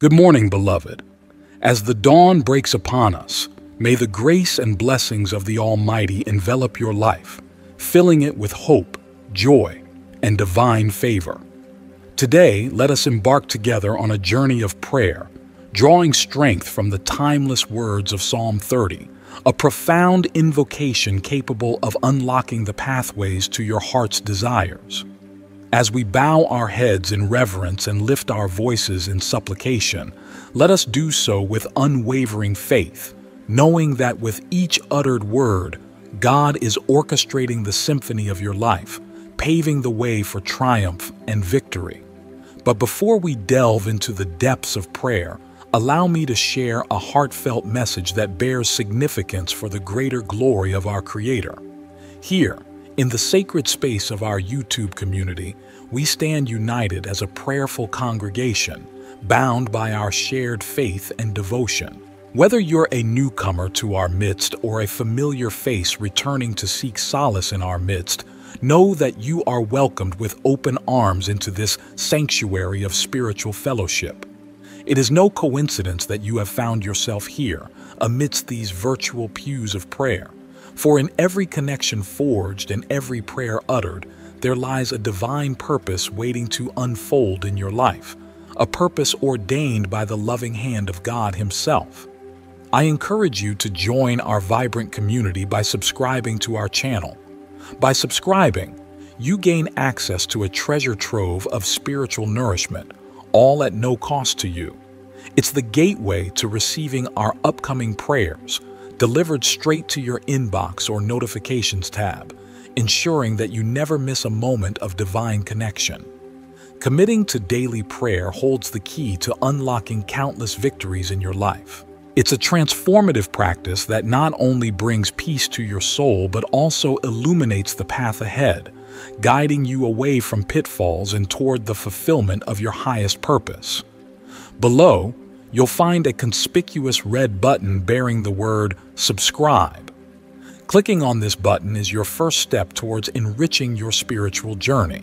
Good morning, beloved. As the dawn breaks upon us, may the grace and blessings of the Almighty envelop your life, filling it with hope, joy, and divine favor. Today, let us embark together on a journey of prayer, drawing strength from the timeless words of Psalm 30, a profound invocation capable of unlocking the pathways to your heart's desires. As we bow our heads in reverence and lift our voices in supplication, let us do so with unwavering faith, knowing that with each uttered word, God is orchestrating the symphony of your life, paving the way for triumph and victory. But before we delve into the depths of prayer, allow me to share a heartfelt message that bears significance for the greater glory of our Creator. Here, in the sacred space of our YouTube community, we stand united as a prayerful congregation, bound by our shared faith and devotion. Whether you're a newcomer to our midst or a familiar face returning to seek solace in our midst, Know that you are welcomed with open arms into this sanctuary of spiritual fellowship. It is no coincidence that you have found yourself here amidst these virtual pews of prayer. For in every connection forged and every prayer uttered, there lies a divine purpose waiting to unfold in your life, a purpose ordained by the loving hand of God Himself. I encourage you to join our vibrant community by subscribing to our channel by subscribing, you gain access to a treasure trove of spiritual nourishment, all at no cost to you. It's the gateway to receiving our upcoming prayers, delivered straight to your inbox or notifications tab, ensuring that you never miss a moment of divine connection. Committing to daily prayer holds the key to unlocking countless victories in your life. It's a transformative practice that not only brings peace to your soul, but also illuminates the path ahead, guiding you away from pitfalls and toward the fulfillment of your highest purpose. Below, you'll find a conspicuous red button bearing the word subscribe. Clicking on this button is your first step towards enriching your spiritual journey.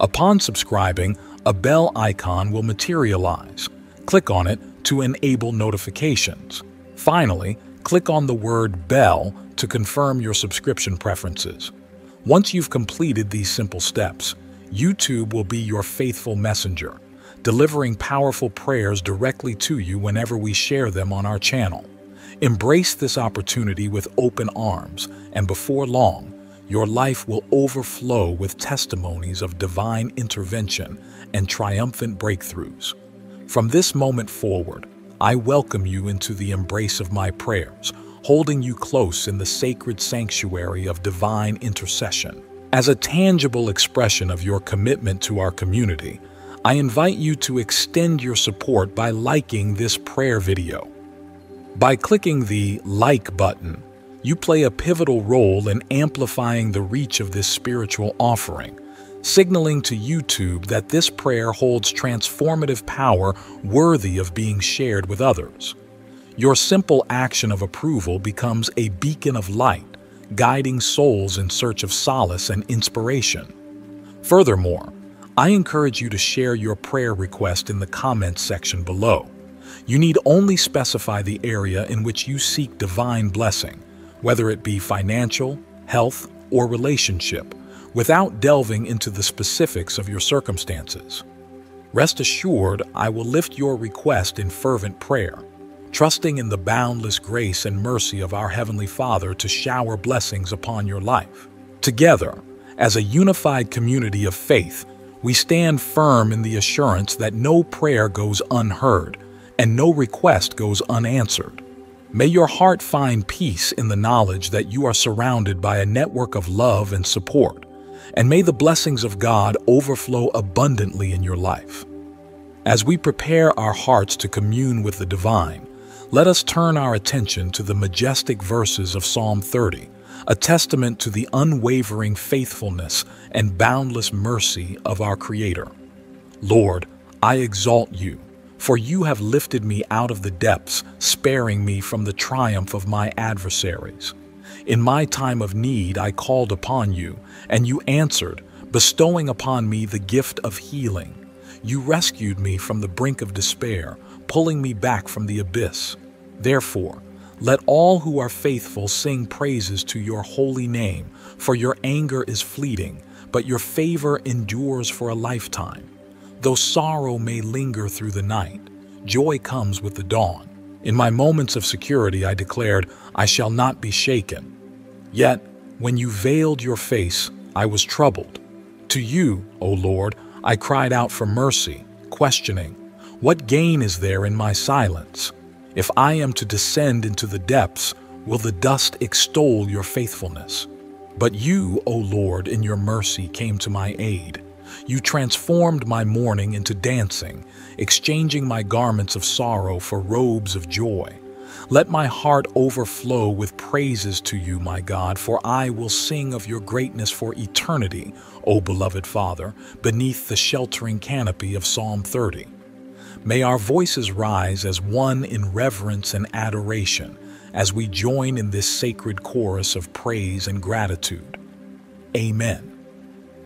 Upon subscribing, a bell icon will materialize. Click on it to enable notifications. Finally, click on the word Bell to confirm your subscription preferences. Once you've completed these simple steps, YouTube will be your faithful messenger, delivering powerful prayers directly to you whenever we share them on our channel. Embrace this opportunity with open arms, and before long, your life will overflow with testimonies of divine intervention and triumphant breakthroughs. From this moment forward, I welcome you into the embrace of my prayers, holding you close in the sacred sanctuary of divine intercession. As a tangible expression of your commitment to our community, I invite you to extend your support by liking this prayer video. By clicking the like button, you play a pivotal role in amplifying the reach of this spiritual offering, signaling to YouTube that this prayer holds transformative power worthy of being shared with others. Your simple action of approval becomes a beacon of light, guiding souls in search of solace and inspiration. Furthermore, I encourage you to share your prayer request in the comments section below. You need only specify the area in which you seek divine blessing, whether it be financial, health, or relationship, without delving into the specifics of your circumstances. Rest assured, I will lift your request in fervent prayer, trusting in the boundless grace and mercy of our Heavenly Father to shower blessings upon your life. Together, as a unified community of faith, we stand firm in the assurance that no prayer goes unheard and no request goes unanswered. May your heart find peace in the knowledge that you are surrounded by a network of love and support, and may the blessings of God overflow abundantly in your life. As we prepare our hearts to commune with the divine, let us turn our attention to the majestic verses of Psalm 30, a testament to the unwavering faithfulness and boundless mercy of our Creator. Lord, I exalt you, for you have lifted me out of the depths, sparing me from the triumph of my adversaries. In my time of need I called upon you, and you answered, bestowing upon me the gift of healing. You rescued me from the brink of despair, pulling me back from the abyss. Therefore, let all who are faithful sing praises to your holy name, for your anger is fleeting, but your favor endures for a lifetime. Though sorrow may linger through the night, joy comes with the dawn. In my moments of security, I declared, I shall not be shaken. Yet, when you veiled your face, I was troubled. To you, O Lord, I cried out for mercy, questioning, What gain is there in my silence? If I am to descend into the depths, will the dust extol your faithfulness? But you, O Lord, in your mercy came to my aid. You transformed my mourning into dancing, exchanging my garments of sorrow for robes of joy. Let my heart overflow with praises to you, my God, for I will sing of your greatness for eternity, O beloved Father, beneath the sheltering canopy of Psalm 30. May our voices rise as one in reverence and adoration as we join in this sacred chorus of praise and gratitude. Amen.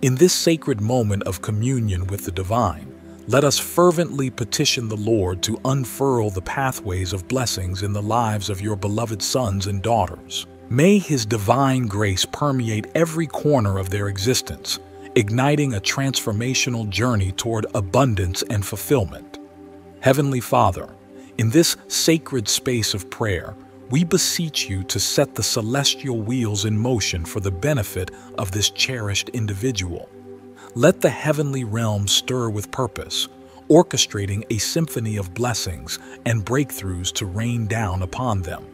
In this sacred moment of communion with the divine, let us fervently petition the Lord to unfurl the pathways of blessings in the lives of your beloved sons and daughters. May His divine grace permeate every corner of their existence, igniting a transformational journey toward abundance and fulfillment. Heavenly Father, in this sacred space of prayer, we beseech you to set the celestial wheels in motion for the benefit of this cherished individual. Let the heavenly realm stir with purpose, orchestrating a symphony of blessings and breakthroughs to rain down upon them.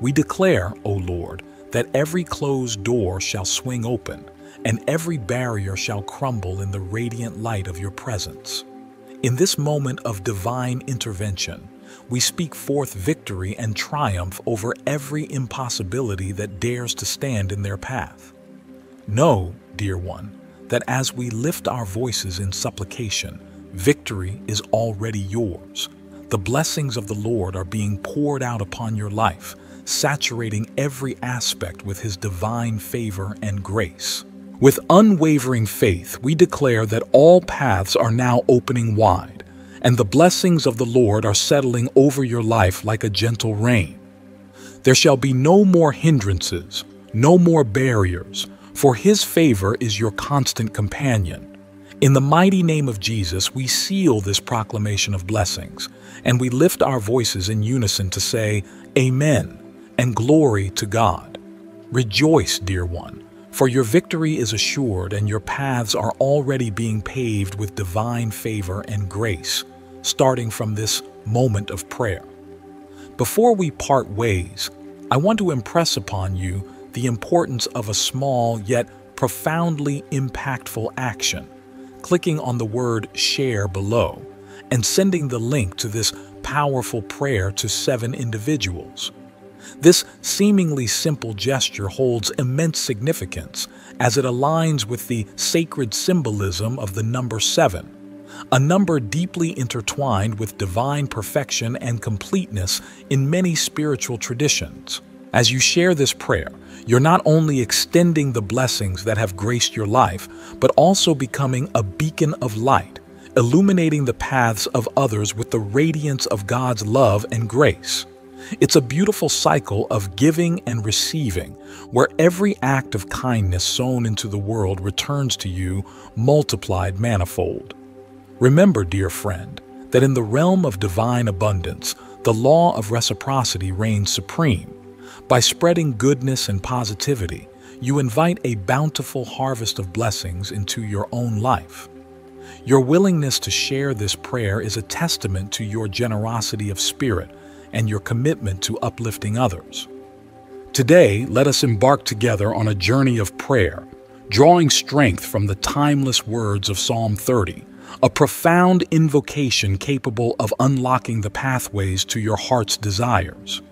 We declare, O Lord, that every closed door shall swing open, and every barrier shall crumble in the radiant light of your presence. In this moment of divine intervention, we speak forth victory and triumph over every impossibility that dares to stand in their path. Know, dear one, that as we lift our voices in supplication, victory is already yours. The blessings of the Lord are being poured out upon your life, saturating every aspect with His divine favor and grace. With unwavering faith, we declare that all paths are now opening wide, and the blessings of the Lord are settling over your life like a gentle rain. There shall be no more hindrances, no more barriers, for his favor is your constant companion. In the mighty name of Jesus, we seal this proclamation of blessings, and we lift our voices in unison to say, Amen, and glory to God. Rejoice, dear one, for your victory is assured and your paths are already being paved with divine favor and grace, starting from this moment of prayer. Before we part ways, I want to impress upon you the importance of a small yet profoundly impactful action, clicking on the word share below and sending the link to this powerful prayer to seven individuals. This seemingly simple gesture holds immense significance as it aligns with the sacred symbolism of the number seven, a number deeply intertwined with divine perfection and completeness in many spiritual traditions. As you share this prayer, you're not only extending the blessings that have graced your life, but also becoming a beacon of light, illuminating the paths of others with the radiance of God's love and grace. It's a beautiful cycle of giving and receiving, where every act of kindness sown into the world returns to you multiplied manifold. Remember, dear friend, that in the realm of divine abundance, the law of reciprocity reigns supreme. By spreading goodness and positivity, you invite a bountiful harvest of blessings into your own life. Your willingness to share this prayer is a testament to your generosity of spirit and your commitment to uplifting others. Today, let us embark together on a journey of prayer, drawing strength from the timeless words of Psalm 30, a profound invocation capable of unlocking the pathways to your heart's desires.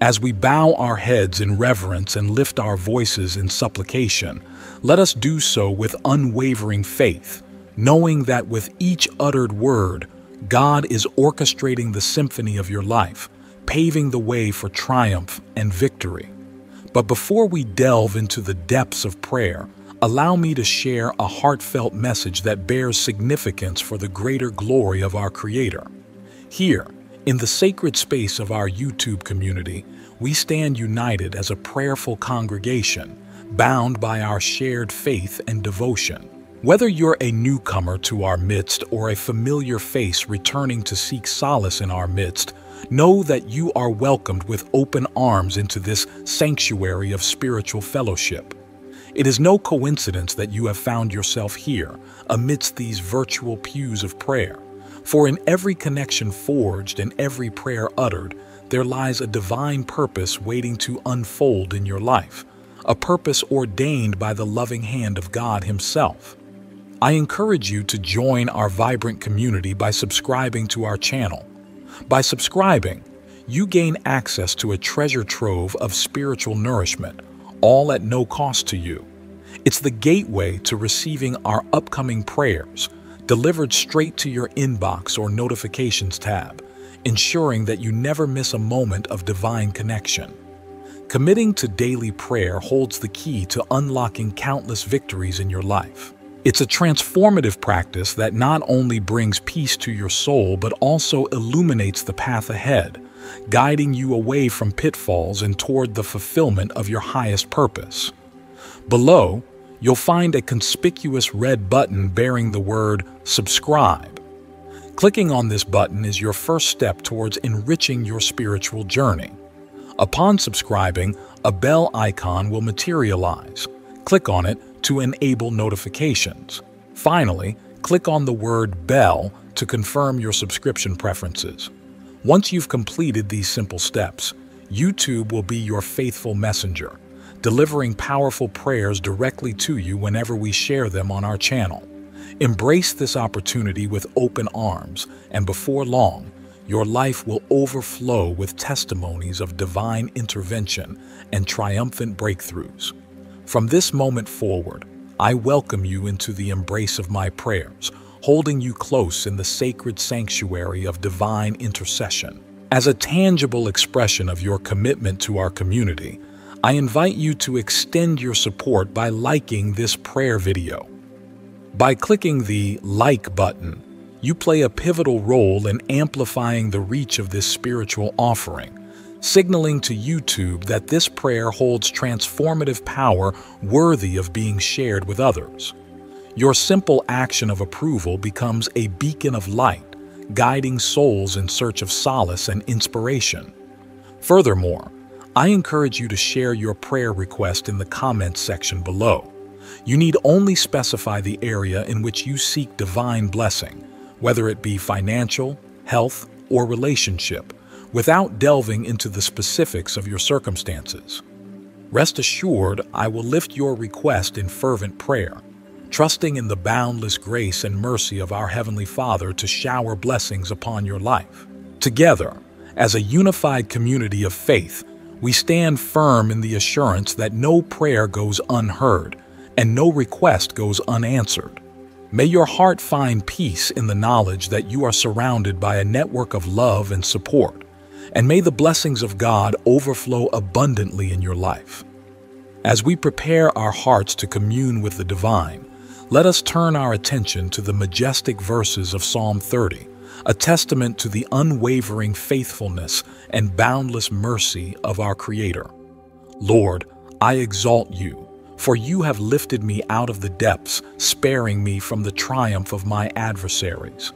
As we bow our heads in reverence and lift our voices in supplication, let us do so with unwavering faith, knowing that with each uttered word, God is orchestrating the symphony of your life, paving the way for triumph and victory. But before we delve into the depths of prayer, allow me to share a heartfelt message that bears significance for the greater glory of our Creator. Here, in the sacred space of our YouTube community, we stand united as a prayerful congregation, bound by our shared faith and devotion. Whether you're a newcomer to our midst or a familiar face returning to seek solace in our midst, know that you are welcomed with open arms into this sanctuary of spiritual fellowship. It is no coincidence that you have found yourself here, amidst these virtual pews of prayer. For in every connection forged and every prayer uttered, there lies a divine purpose waiting to unfold in your life, a purpose ordained by the loving hand of God Himself. I encourage you to join our vibrant community by subscribing to our channel. By subscribing, you gain access to a treasure trove of spiritual nourishment, all at no cost to you. It's the gateway to receiving our upcoming prayers, delivered straight to your inbox or notifications tab, ensuring that you never miss a moment of divine connection. Committing to daily prayer holds the key to unlocking countless victories in your life. It's a transformative practice that not only brings peace to your soul but also illuminates the path ahead, guiding you away from pitfalls and toward the fulfillment of your highest purpose. Below, you'll find a conspicuous red button bearing the word subscribe. Clicking on this button is your first step towards enriching your spiritual journey. Upon subscribing, a bell icon will materialize. Click on it to enable notifications. Finally, click on the word bell to confirm your subscription preferences. Once you've completed these simple steps, YouTube will be your faithful messenger, delivering powerful prayers directly to you whenever we share them on our channel. Embrace this opportunity with open arms, and before long, your life will overflow with testimonies of divine intervention and triumphant breakthroughs. From this moment forward, I welcome you into the embrace of my prayers, holding you close in the sacred sanctuary of divine intercession. As a tangible expression of your commitment to our community, I invite you to extend your support by liking this prayer video. By clicking the like button, you play a pivotal role in amplifying the reach of this spiritual offering, signaling to YouTube that this prayer holds transformative power worthy of being shared with others. Your simple action of approval becomes a beacon of light, guiding souls in search of solace and inspiration. Furthermore, I encourage you to share your prayer request in the comments section below. You need only specify the area in which you seek divine blessing, whether it be financial, health, or relationship, without delving into the specifics of your circumstances. Rest assured, I will lift your request in fervent prayer, trusting in the boundless grace and mercy of our Heavenly Father to shower blessings upon your life. Together, as a unified community of faith, we stand firm in the assurance that no prayer goes unheard and no request goes unanswered. May your heart find peace in the knowledge that you are surrounded by a network of love and support, and may the blessings of God overflow abundantly in your life. As we prepare our hearts to commune with the divine, let us turn our attention to the majestic verses of Psalm 30, a testament to the unwavering faithfulness and boundless mercy of our Creator. Lord, I exalt you, for you have lifted me out of the depths, sparing me from the triumph of my adversaries.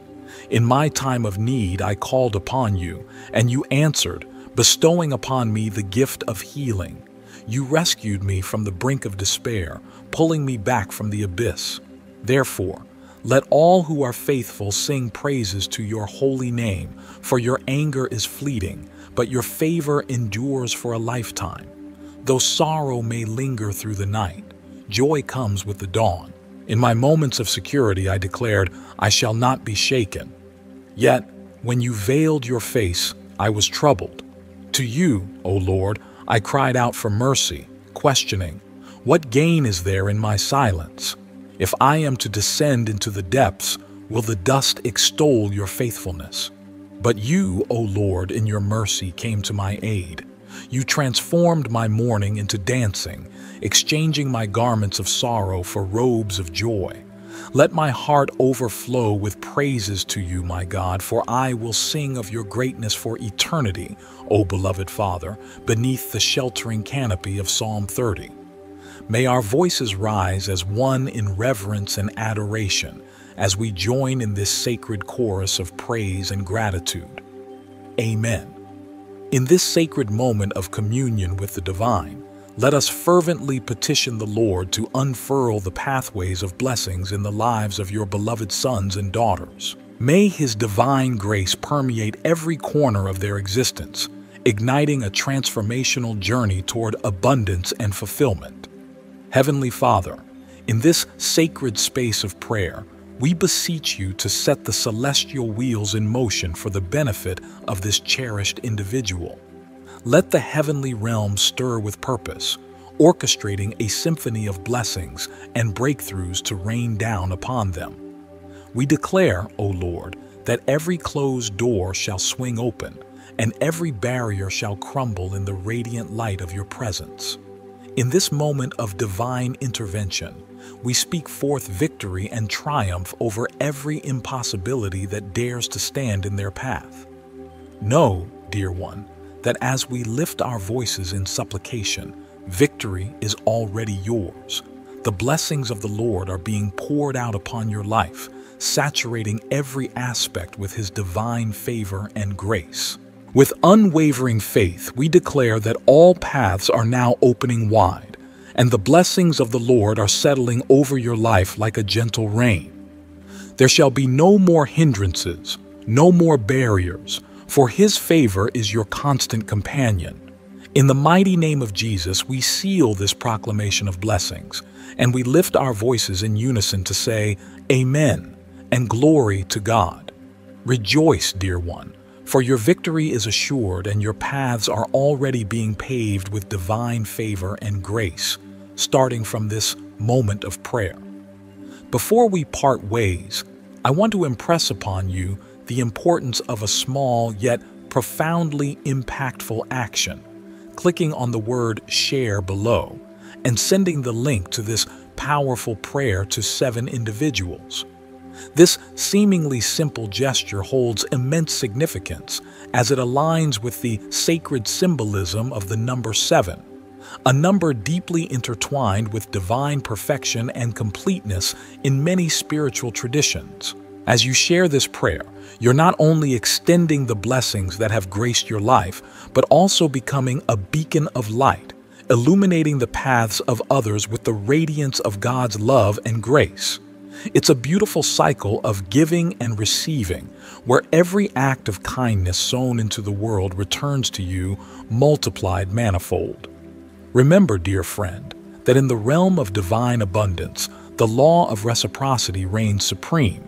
In my time of need I called upon you, and you answered, bestowing upon me the gift of healing. You rescued me from the brink of despair, pulling me back from the abyss. Therefore, let all who are faithful sing praises to your holy name, for your anger is fleeting, but your favor endures for a lifetime. Though sorrow may linger through the night, joy comes with the dawn. In my moments of security, I declared, I shall not be shaken. Yet, when you veiled your face, I was troubled. To you, O Lord, I cried out for mercy, questioning, What gain is there in my silence? If I am to descend into the depths, will the dust extol your faithfulness? But you, O Lord, in your mercy came to my aid. You transformed my mourning into dancing, exchanging my garments of sorrow for robes of joy. Let my heart overflow with praises to you, my God, for I will sing of your greatness for eternity, O beloved Father, beneath the sheltering canopy of Psalm 30. May our voices rise as one in reverence and adoration as we join in this sacred chorus of praise and gratitude. Amen. In this sacred moment of communion with the divine, let us fervently petition the Lord to unfurl the pathways of blessings in the lives of your beloved sons and daughters. May His divine grace permeate every corner of their existence, igniting a transformational journey toward abundance and fulfillment. Heavenly Father, in this sacred space of prayer, we beseech you to set the celestial wheels in motion for the benefit of this cherished individual. Let the heavenly realm stir with purpose, orchestrating a symphony of blessings and breakthroughs to rain down upon them. We declare, O Lord, that every closed door shall swing open, and every barrier shall crumble in the radiant light of your presence. In this moment of divine intervention, we speak forth victory and triumph over every impossibility that dares to stand in their path. Know, dear one, that as we lift our voices in supplication, victory is already yours. The blessings of the Lord are being poured out upon your life, saturating every aspect with His divine favor and grace. With unwavering faith, we declare that all paths are now opening wide, and the blessings of the Lord are settling over your life like a gentle rain. There shall be no more hindrances, no more barriers, for his favor is your constant companion. In the mighty name of Jesus, we seal this proclamation of blessings, and we lift our voices in unison to say, Amen, and glory to God. Rejoice, dear one, for your victory is assured and your paths are already being paved with divine favor and grace, starting from this moment of prayer. Before we part ways, I want to impress upon you the importance of a small yet profoundly impactful action, clicking on the word share below and sending the link to this powerful prayer to seven individuals. This seemingly simple gesture holds immense significance as it aligns with the sacred symbolism of the number seven, a number deeply intertwined with divine perfection and completeness in many spiritual traditions. As you share this prayer, you're not only extending the blessings that have graced your life, but also becoming a beacon of light, illuminating the paths of others with the radiance of God's love and grace. It's a beautiful cycle of giving and receiving, where every act of kindness sown into the world returns to you multiplied manifold. Remember, dear friend, that in the realm of divine abundance, the law of reciprocity reigns supreme,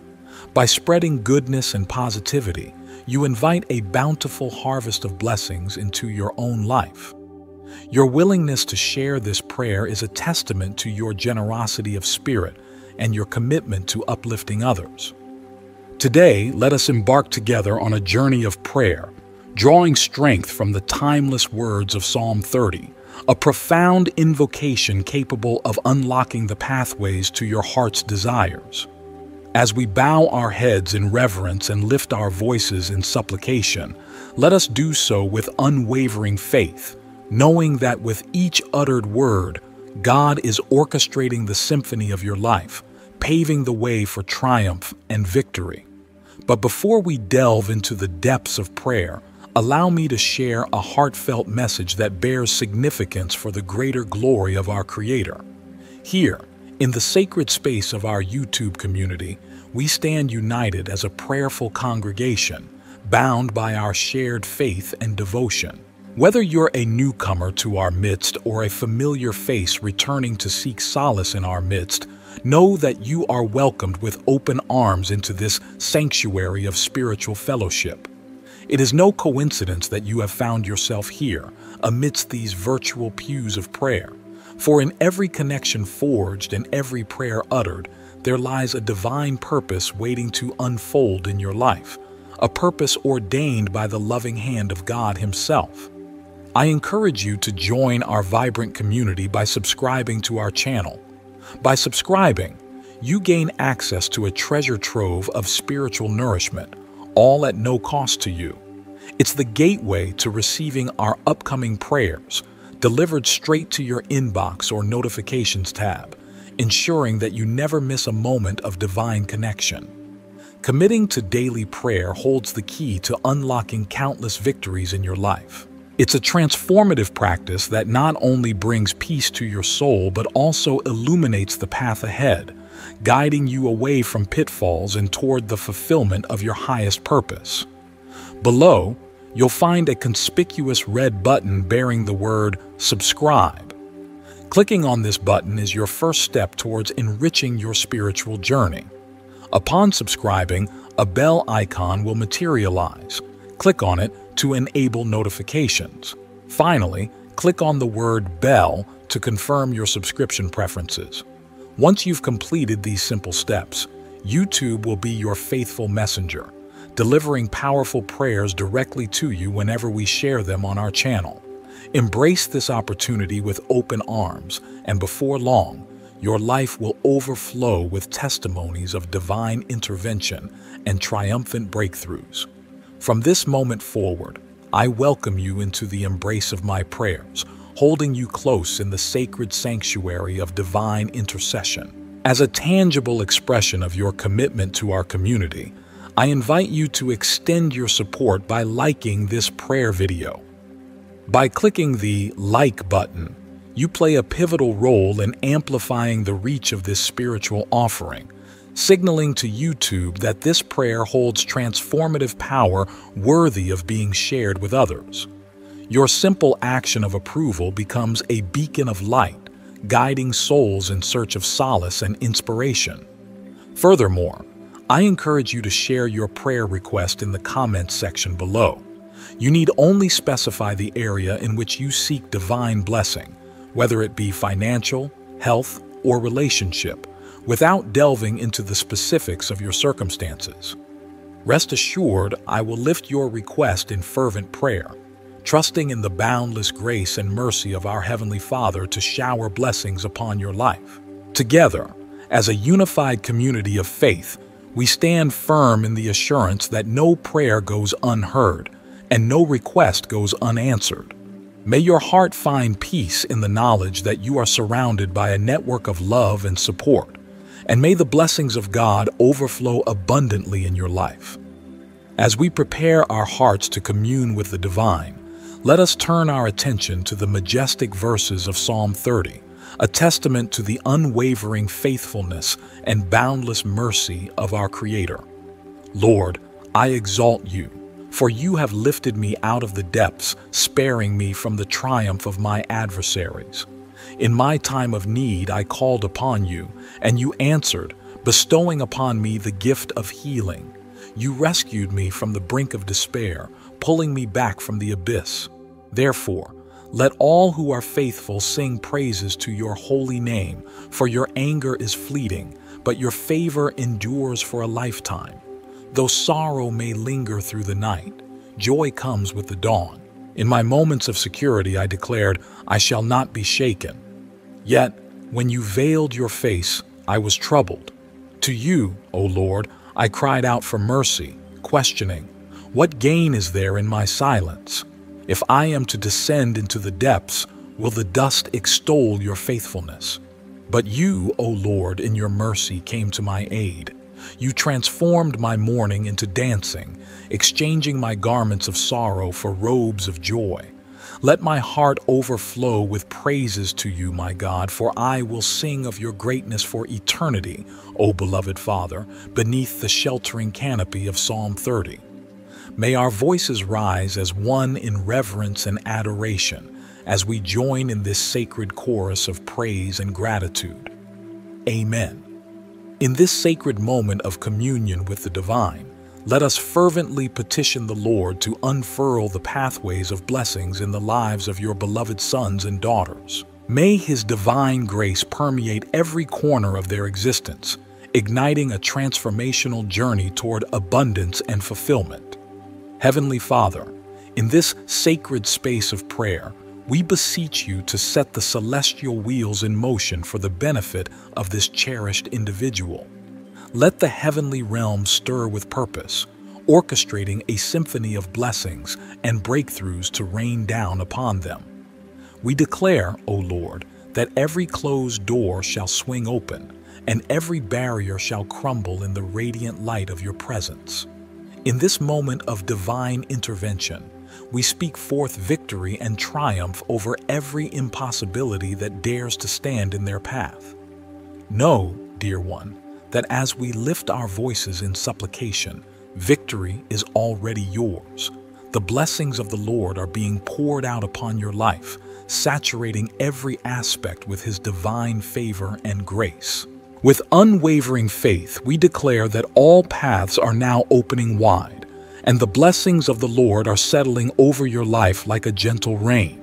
by spreading goodness and positivity, you invite a bountiful harvest of blessings into your own life. Your willingness to share this prayer is a testament to your generosity of spirit and your commitment to uplifting others. Today, let us embark together on a journey of prayer, drawing strength from the timeless words of Psalm 30, a profound invocation capable of unlocking the pathways to your heart's desires. As we bow our heads in reverence and lift our voices in supplication, let us do so with unwavering faith, knowing that with each uttered word, God is orchestrating the symphony of your life, paving the way for triumph and victory. But before we delve into the depths of prayer, allow me to share a heartfelt message that bears significance for the greater glory of our Creator. Here, in the sacred space of our YouTube community, we stand united as a prayerful congregation, bound by our shared faith and devotion. Whether you're a newcomer to our midst or a familiar face returning to seek solace in our midst, know that you are welcomed with open arms into this sanctuary of spiritual fellowship. It is no coincidence that you have found yourself here, amidst these virtual pews of prayer. For in every connection forged and every prayer uttered, there lies a divine purpose waiting to unfold in your life, a purpose ordained by the loving hand of God Himself. I encourage you to join our vibrant community by subscribing to our channel. By subscribing, you gain access to a treasure trove of spiritual nourishment, all at no cost to you. It's the gateway to receiving our upcoming prayers, delivered straight to your inbox or notifications tab, ensuring that you never miss a moment of divine connection. Committing to daily prayer holds the key to unlocking countless victories in your life. It's a transformative practice that not only brings peace to your soul but also illuminates the path ahead, guiding you away from pitfalls and toward the fulfillment of your highest purpose. Below, you'll find a conspicuous red button bearing the word subscribe. Clicking on this button is your first step towards enriching your spiritual journey. Upon subscribing, a bell icon will materialize. Click on it to enable notifications. Finally, click on the word bell to confirm your subscription preferences. Once you've completed these simple steps, YouTube will be your faithful messenger, delivering powerful prayers directly to you whenever we share them on our channel. Embrace this opportunity with open arms, and before long, your life will overflow with testimonies of divine intervention and triumphant breakthroughs. From this moment forward, I welcome you into the embrace of my prayers, holding you close in the sacred sanctuary of divine intercession. As a tangible expression of your commitment to our community, I invite you to extend your support by liking this prayer video. By clicking the like button, you play a pivotal role in amplifying the reach of this spiritual offering, signaling to YouTube that this prayer holds transformative power worthy of being shared with others. Your simple action of approval becomes a beacon of light, guiding souls in search of solace and inspiration. Furthermore, I encourage you to share your prayer request in the comments section below. You need only specify the area in which you seek divine blessing, whether it be financial, health, or relationship, without delving into the specifics of your circumstances. Rest assured, I will lift your request in fervent prayer, trusting in the boundless grace and mercy of our Heavenly Father to shower blessings upon your life. Together, as a unified community of faith, we stand firm in the assurance that no prayer goes unheard and no request goes unanswered. May your heart find peace in the knowledge that you are surrounded by a network of love and support, and may the blessings of God overflow abundantly in your life. As we prepare our hearts to commune with the divine, let us turn our attention to the majestic verses of Psalm 30, a testament to the unwavering faithfulness and boundless mercy of our Creator. Lord, I exalt you for you have lifted me out of the depths, sparing me from the triumph of my adversaries. In my time of need I called upon you, and you answered, bestowing upon me the gift of healing. You rescued me from the brink of despair, pulling me back from the abyss. Therefore, let all who are faithful sing praises to your holy name, for your anger is fleeting, but your favor endures for a lifetime. Though sorrow may linger through the night, joy comes with the dawn. In my moments of security, I declared, I shall not be shaken. Yet, when you veiled your face, I was troubled. To you, O Lord, I cried out for mercy, questioning, What gain is there in my silence? If I am to descend into the depths, will the dust extol your faithfulness? But you, O Lord, in your mercy came to my aid. You transformed my mourning into dancing, exchanging my garments of sorrow for robes of joy. Let my heart overflow with praises to you, my God, for I will sing of your greatness for eternity, O beloved Father, beneath the sheltering canopy of Psalm 30. May our voices rise as one in reverence and adoration as we join in this sacred chorus of praise and gratitude. Amen. In this sacred moment of communion with the divine, let us fervently petition the Lord to unfurl the pathways of blessings in the lives of your beloved sons and daughters. May His divine grace permeate every corner of their existence, igniting a transformational journey toward abundance and fulfillment. Heavenly Father, In this sacred space of prayer, we beseech you to set the celestial wheels in motion for the benefit of this cherished individual. Let the heavenly realm stir with purpose, orchestrating a symphony of blessings and breakthroughs to rain down upon them. We declare, O Lord, that every closed door shall swing open, and every barrier shall crumble in the radiant light of your presence. In this moment of divine intervention, we speak forth victory and triumph over every impossibility that dares to stand in their path. Know, dear one, that as we lift our voices in supplication, Victory is already yours. The blessings of the Lord are being poured out upon your life, saturating every aspect with His divine favor and grace. With unwavering faith, we declare that all paths are now opening wide, and the blessings of the Lord are settling over your life like a gentle rain.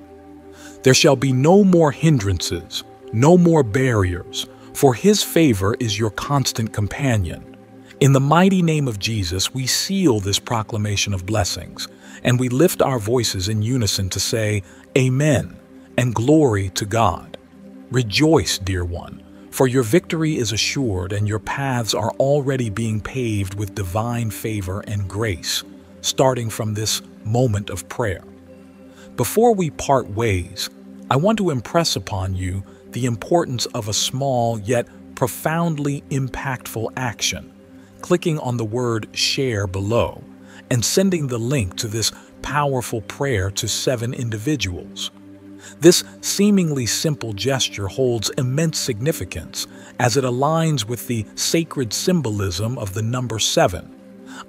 There shall be no more hindrances, no more barriers, for His favor is your constant companion. In the mighty name of Jesus, we seal this proclamation of blessings, and we lift our voices in unison to say, Amen, and glory to God. Rejoice, dear one, for your victory is assured and your paths are already being paved with divine favor and grace, starting from this moment of prayer. Before we part ways, I want to impress upon you the importance of a small yet profoundly impactful action clicking on the word share below and sending the link to this powerful prayer to seven individuals. This seemingly simple gesture holds immense significance as it aligns with the sacred symbolism of the number seven,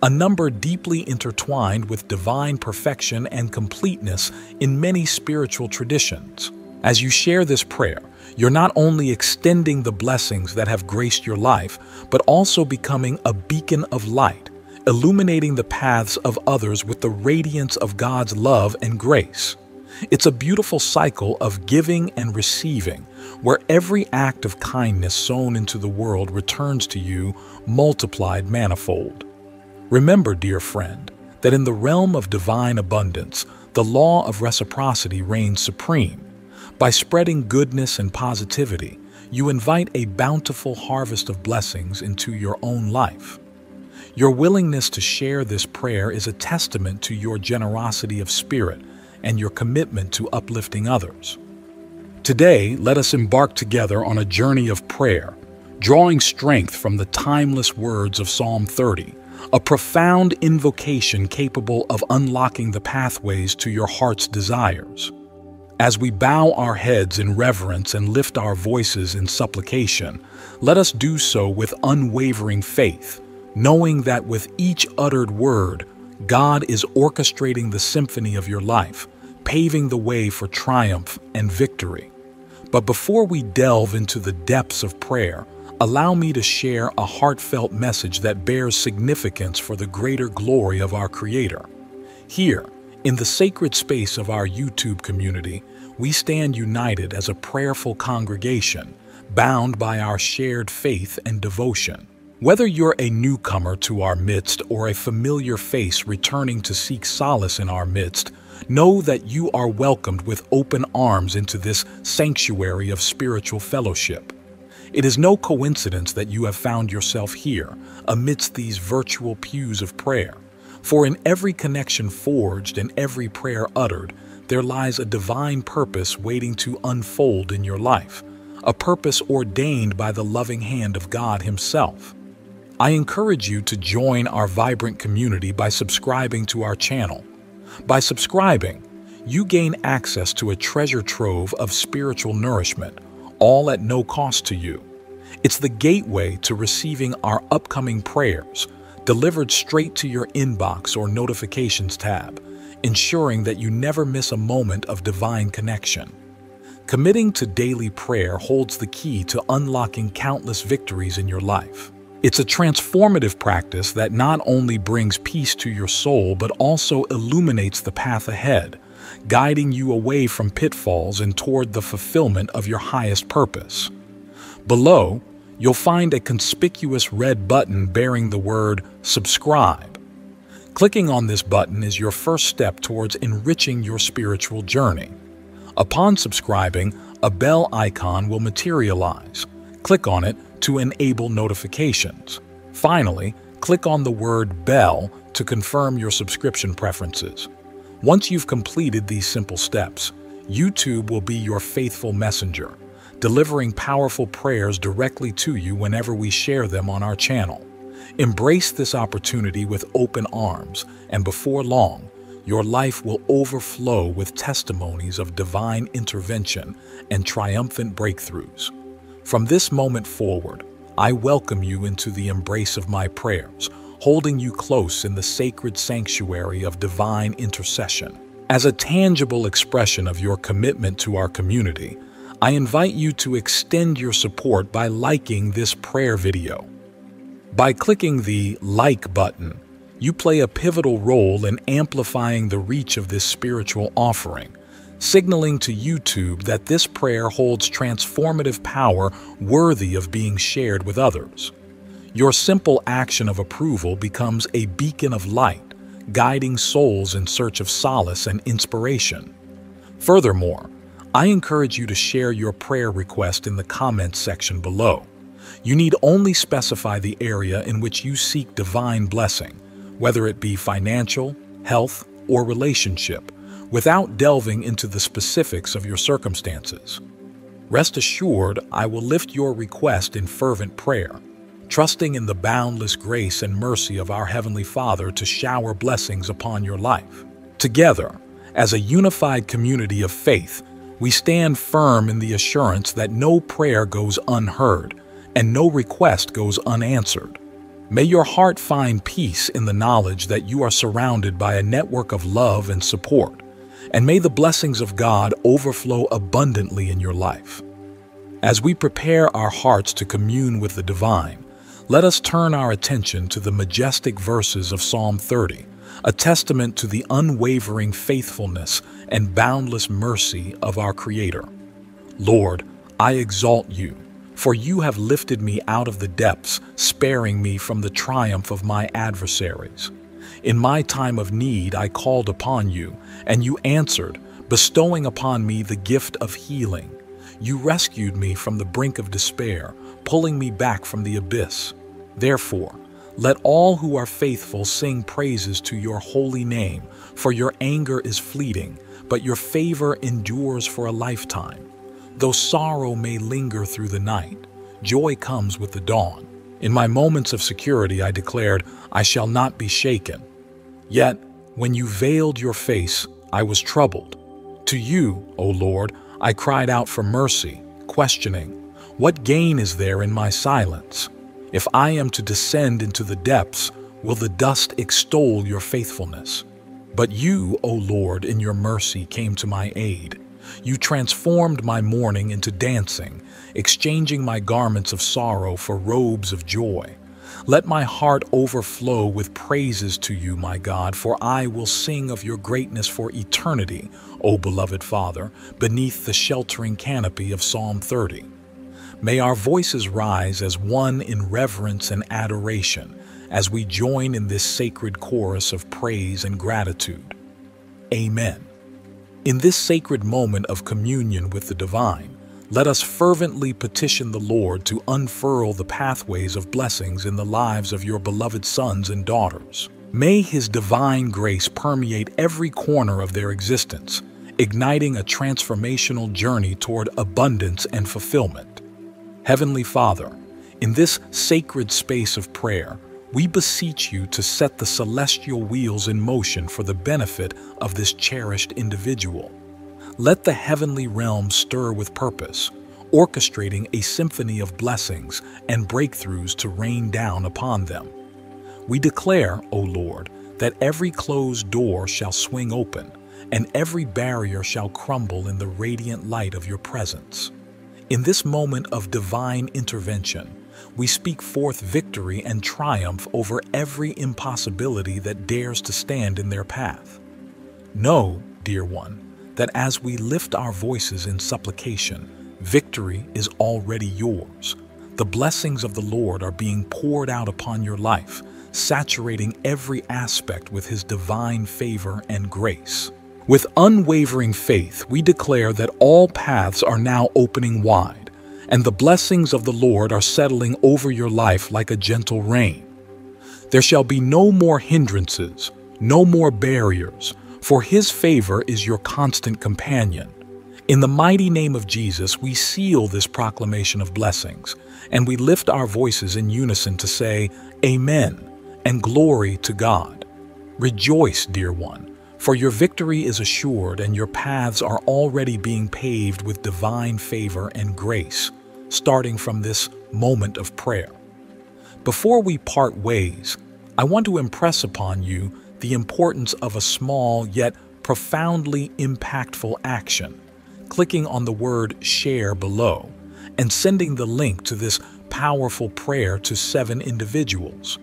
a number deeply intertwined with divine perfection and completeness in many spiritual traditions. As you share this prayer, you're not only extending the blessings that have graced your life, but also becoming a beacon of light, illuminating the paths of others with the radiance of God's love and grace. It's a beautiful cycle of giving and receiving, where every act of kindness sown into the world returns to you multiplied manifold. Remember, dear friend, that in the realm of divine abundance, the law of reciprocity reigns supreme, by spreading goodness and positivity, you invite a bountiful harvest of blessings into your own life. Your willingness to share this prayer is a testament to your generosity of spirit and your commitment to uplifting others. Today, let us embark together on a journey of prayer, drawing strength from the timeless words of Psalm 30, a profound invocation capable of unlocking the pathways to your heart's desires. As we bow our heads in reverence and lift our voices in supplication, let us do so with unwavering faith, knowing that with each uttered word, God is orchestrating the symphony of your life, paving the way for triumph and victory. But before we delve into the depths of prayer, allow me to share a heartfelt message that bears significance for the greater glory of our Creator. Here, in the sacred space of our YouTube community, we stand united as a prayerful congregation, bound by our shared faith and devotion. Whether you're a newcomer to our midst or a familiar face returning to seek solace in our midst, know that you are welcomed with open arms into this sanctuary of spiritual fellowship. It is no coincidence that you have found yourself here, amidst these virtual pews of prayer. For in every connection forged and every prayer uttered, there lies a divine purpose waiting to unfold in your life, a purpose ordained by the loving hand of God Himself. I encourage you to join our vibrant community by subscribing to our channel. By subscribing, you gain access to a treasure trove of spiritual nourishment, all at no cost to you. It's the gateway to receiving our upcoming prayers, delivered straight to your inbox or notifications tab, ensuring that you never miss a moment of divine connection. Committing to daily prayer holds the key to unlocking countless victories in your life. It's a transformative practice that not only brings peace to your soul but also illuminates the path ahead, guiding you away from pitfalls and toward the fulfillment of your highest purpose. Below, you'll find a conspicuous red button bearing the word subscribe. Clicking on this button is your first step towards enriching your spiritual journey. Upon subscribing, a bell icon will materialize. Click on it to enable notifications. Finally, click on the word Bell to confirm your subscription preferences. Once you've completed these simple steps, YouTube will be your faithful messenger, delivering powerful prayers directly to you whenever we share them on our channel. Embrace this opportunity with open arms, and before long, your life will overflow with testimonies of divine intervention and triumphant breakthroughs. From this moment forward, I welcome you into the embrace of my prayers, holding you close in the sacred sanctuary of divine intercession. As a tangible expression of your commitment to our community, I invite you to extend your support by liking this prayer video. By clicking the like button, you play a pivotal role in amplifying the reach of this spiritual offering, signaling to YouTube that this prayer holds transformative power worthy of being shared with others. Your simple action of approval becomes a beacon of light, guiding souls in search of solace and inspiration. Furthermore, I encourage you to share your prayer request in the comments section below. You need only specify the area in which you seek divine blessing, whether it be financial, health, or relationship, without delving into the specifics of your circumstances. Rest assured, I will lift your request in fervent prayer, trusting in the boundless grace and mercy of our Heavenly Father to shower blessings upon your life. Together, as a unified community of faith, we stand firm in the assurance that no prayer goes unheard and no request goes unanswered. May your heart find peace in the knowledge that you are surrounded by a network of love and support, and may the blessings of God overflow abundantly in your life. As we prepare our hearts to commune with the divine, let us turn our attention to the majestic verses of Psalm 30, a testament to the unwavering faithfulness and boundless mercy of our Creator. Lord, I exalt you for you have lifted me out of the depths, sparing me from the triumph of my adversaries. In my time of need I called upon you, and you answered, bestowing upon me the gift of healing. You rescued me from the brink of despair, pulling me back from the abyss. Therefore, let all who are faithful sing praises to your holy name, for your anger is fleeting, but your favor endures for a lifetime. Though sorrow may linger through the night, joy comes with the dawn. In my moments of security, I declared, I shall not be shaken. Yet, when you veiled your face, I was troubled. To you, O Lord, I cried out for mercy, questioning, What gain is there in my silence? If I am to descend into the depths, will the dust extol your faithfulness? But you, O Lord, in your mercy came to my aid. You transformed my mourning into dancing, exchanging my garments of sorrow for robes of joy. Let my heart overflow with praises to you, my God, for I will sing of your greatness for eternity, O beloved Father, beneath the sheltering canopy of Psalm 30. May our voices rise as one in reverence and adoration as we join in this sacred chorus of praise and gratitude. Amen. In this sacred moment of communion with the divine, let us fervently petition the Lord to unfurl the pathways of blessings in the lives of your beloved sons and daughters. May His divine grace permeate every corner of their existence, igniting a transformational journey toward abundance and fulfillment. Heavenly Father, in this sacred space of prayer, we beseech you to set the celestial wheels in motion for the benefit of this cherished individual. Let the heavenly realm stir with purpose, orchestrating a symphony of blessings and breakthroughs to rain down upon them. We declare, O Lord, that every closed door shall swing open, and every barrier shall crumble in the radiant light of your presence. In this moment of divine intervention, we speak forth victory and triumph over every impossibility that dares to stand in their path. Know, dear one, that as we lift our voices in supplication, victory is already yours. The blessings of the Lord are being poured out upon your life, saturating every aspect with His divine favor and grace. With unwavering faith, we declare that all paths are now opening wide, and the blessings of the Lord are settling over your life like a gentle rain. There shall be no more hindrances, no more barriers, for His favor is your constant companion. In the mighty name of Jesus, we seal this proclamation of blessings, and we lift our voices in unison to say, Amen, and glory to God. Rejoice, dear one for your victory is assured and your paths are already being paved with divine favor and grace, starting from this moment of prayer. Before we part ways, I want to impress upon you the importance of a small yet profoundly impactful action, clicking on the word share below and sending the link to this powerful prayer to seven individuals.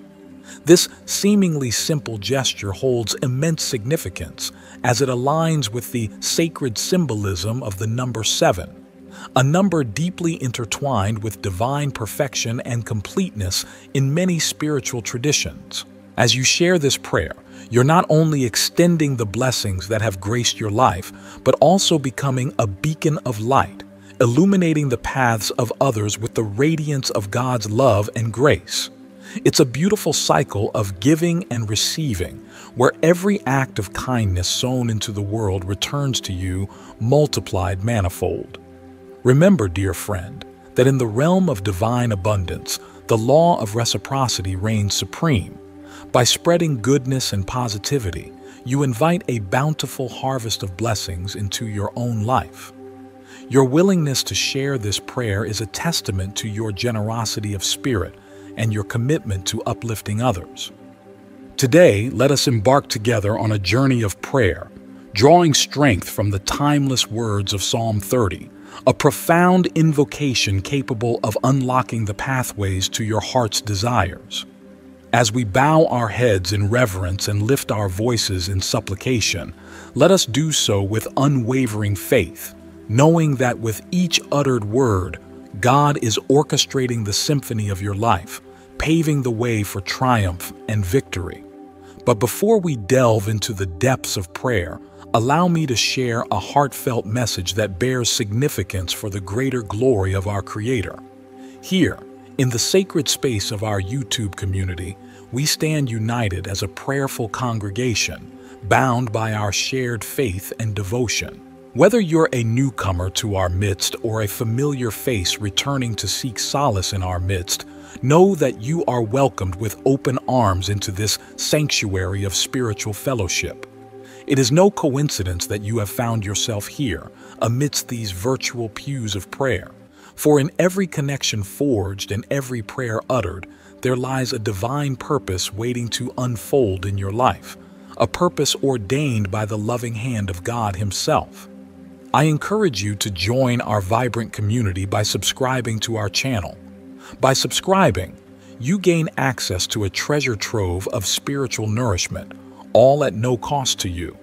This seemingly simple gesture holds immense significance as it aligns with the sacred symbolism of the number seven, a number deeply intertwined with divine perfection and completeness in many spiritual traditions. As you share this prayer, you're not only extending the blessings that have graced your life, but also becoming a beacon of light, illuminating the paths of others with the radiance of God's love and grace. It's a beautiful cycle of giving and receiving, where every act of kindness sown into the world returns to you multiplied manifold. Remember, dear friend, that in the realm of divine abundance, the law of reciprocity reigns supreme. By spreading goodness and positivity, you invite a bountiful harvest of blessings into your own life. Your willingness to share this prayer is a testament to your generosity of spirit and your commitment to uplifting others. Today, let us embark together on a journey of prayer, drawing strength from the timeless words of Psalm 30, a profound invocation capable of unlocking the pathways to your heart's desires. As we bow our heads in reverence and lift our voices in supplication, let us do so with unwavering faith, knowing that with each uttered word, God is orchestrating the symphony of your life, paving the way for triumph and victory. But before we delve into the depths of prayer, allow me to share a heartfelt message that bears significance for the greater glory of our Creator. Here, in the sacred space of our YouTube community, we stand united as a prayerful congregation, bound by our shared faith and devotion. Whether you're a newcomer to our midst or a familiar face returning to seek solace in our midst, know that you are welcomed with open arms into this sanctuary of spiritual fellowship. It is no coincidence that you have found yourself here, amidst these virtual pews of prayer. For in every connection forged and every prayer uttered, there lies a divine purpose waiting to unfold in your life, a purpose ordained by the loving hand of God Himself. I encourage you to join our vibrant community by subscribing to our channel. By subscribing, you gain access to a treasure trove of spiritual nourishment, all at no cost to you.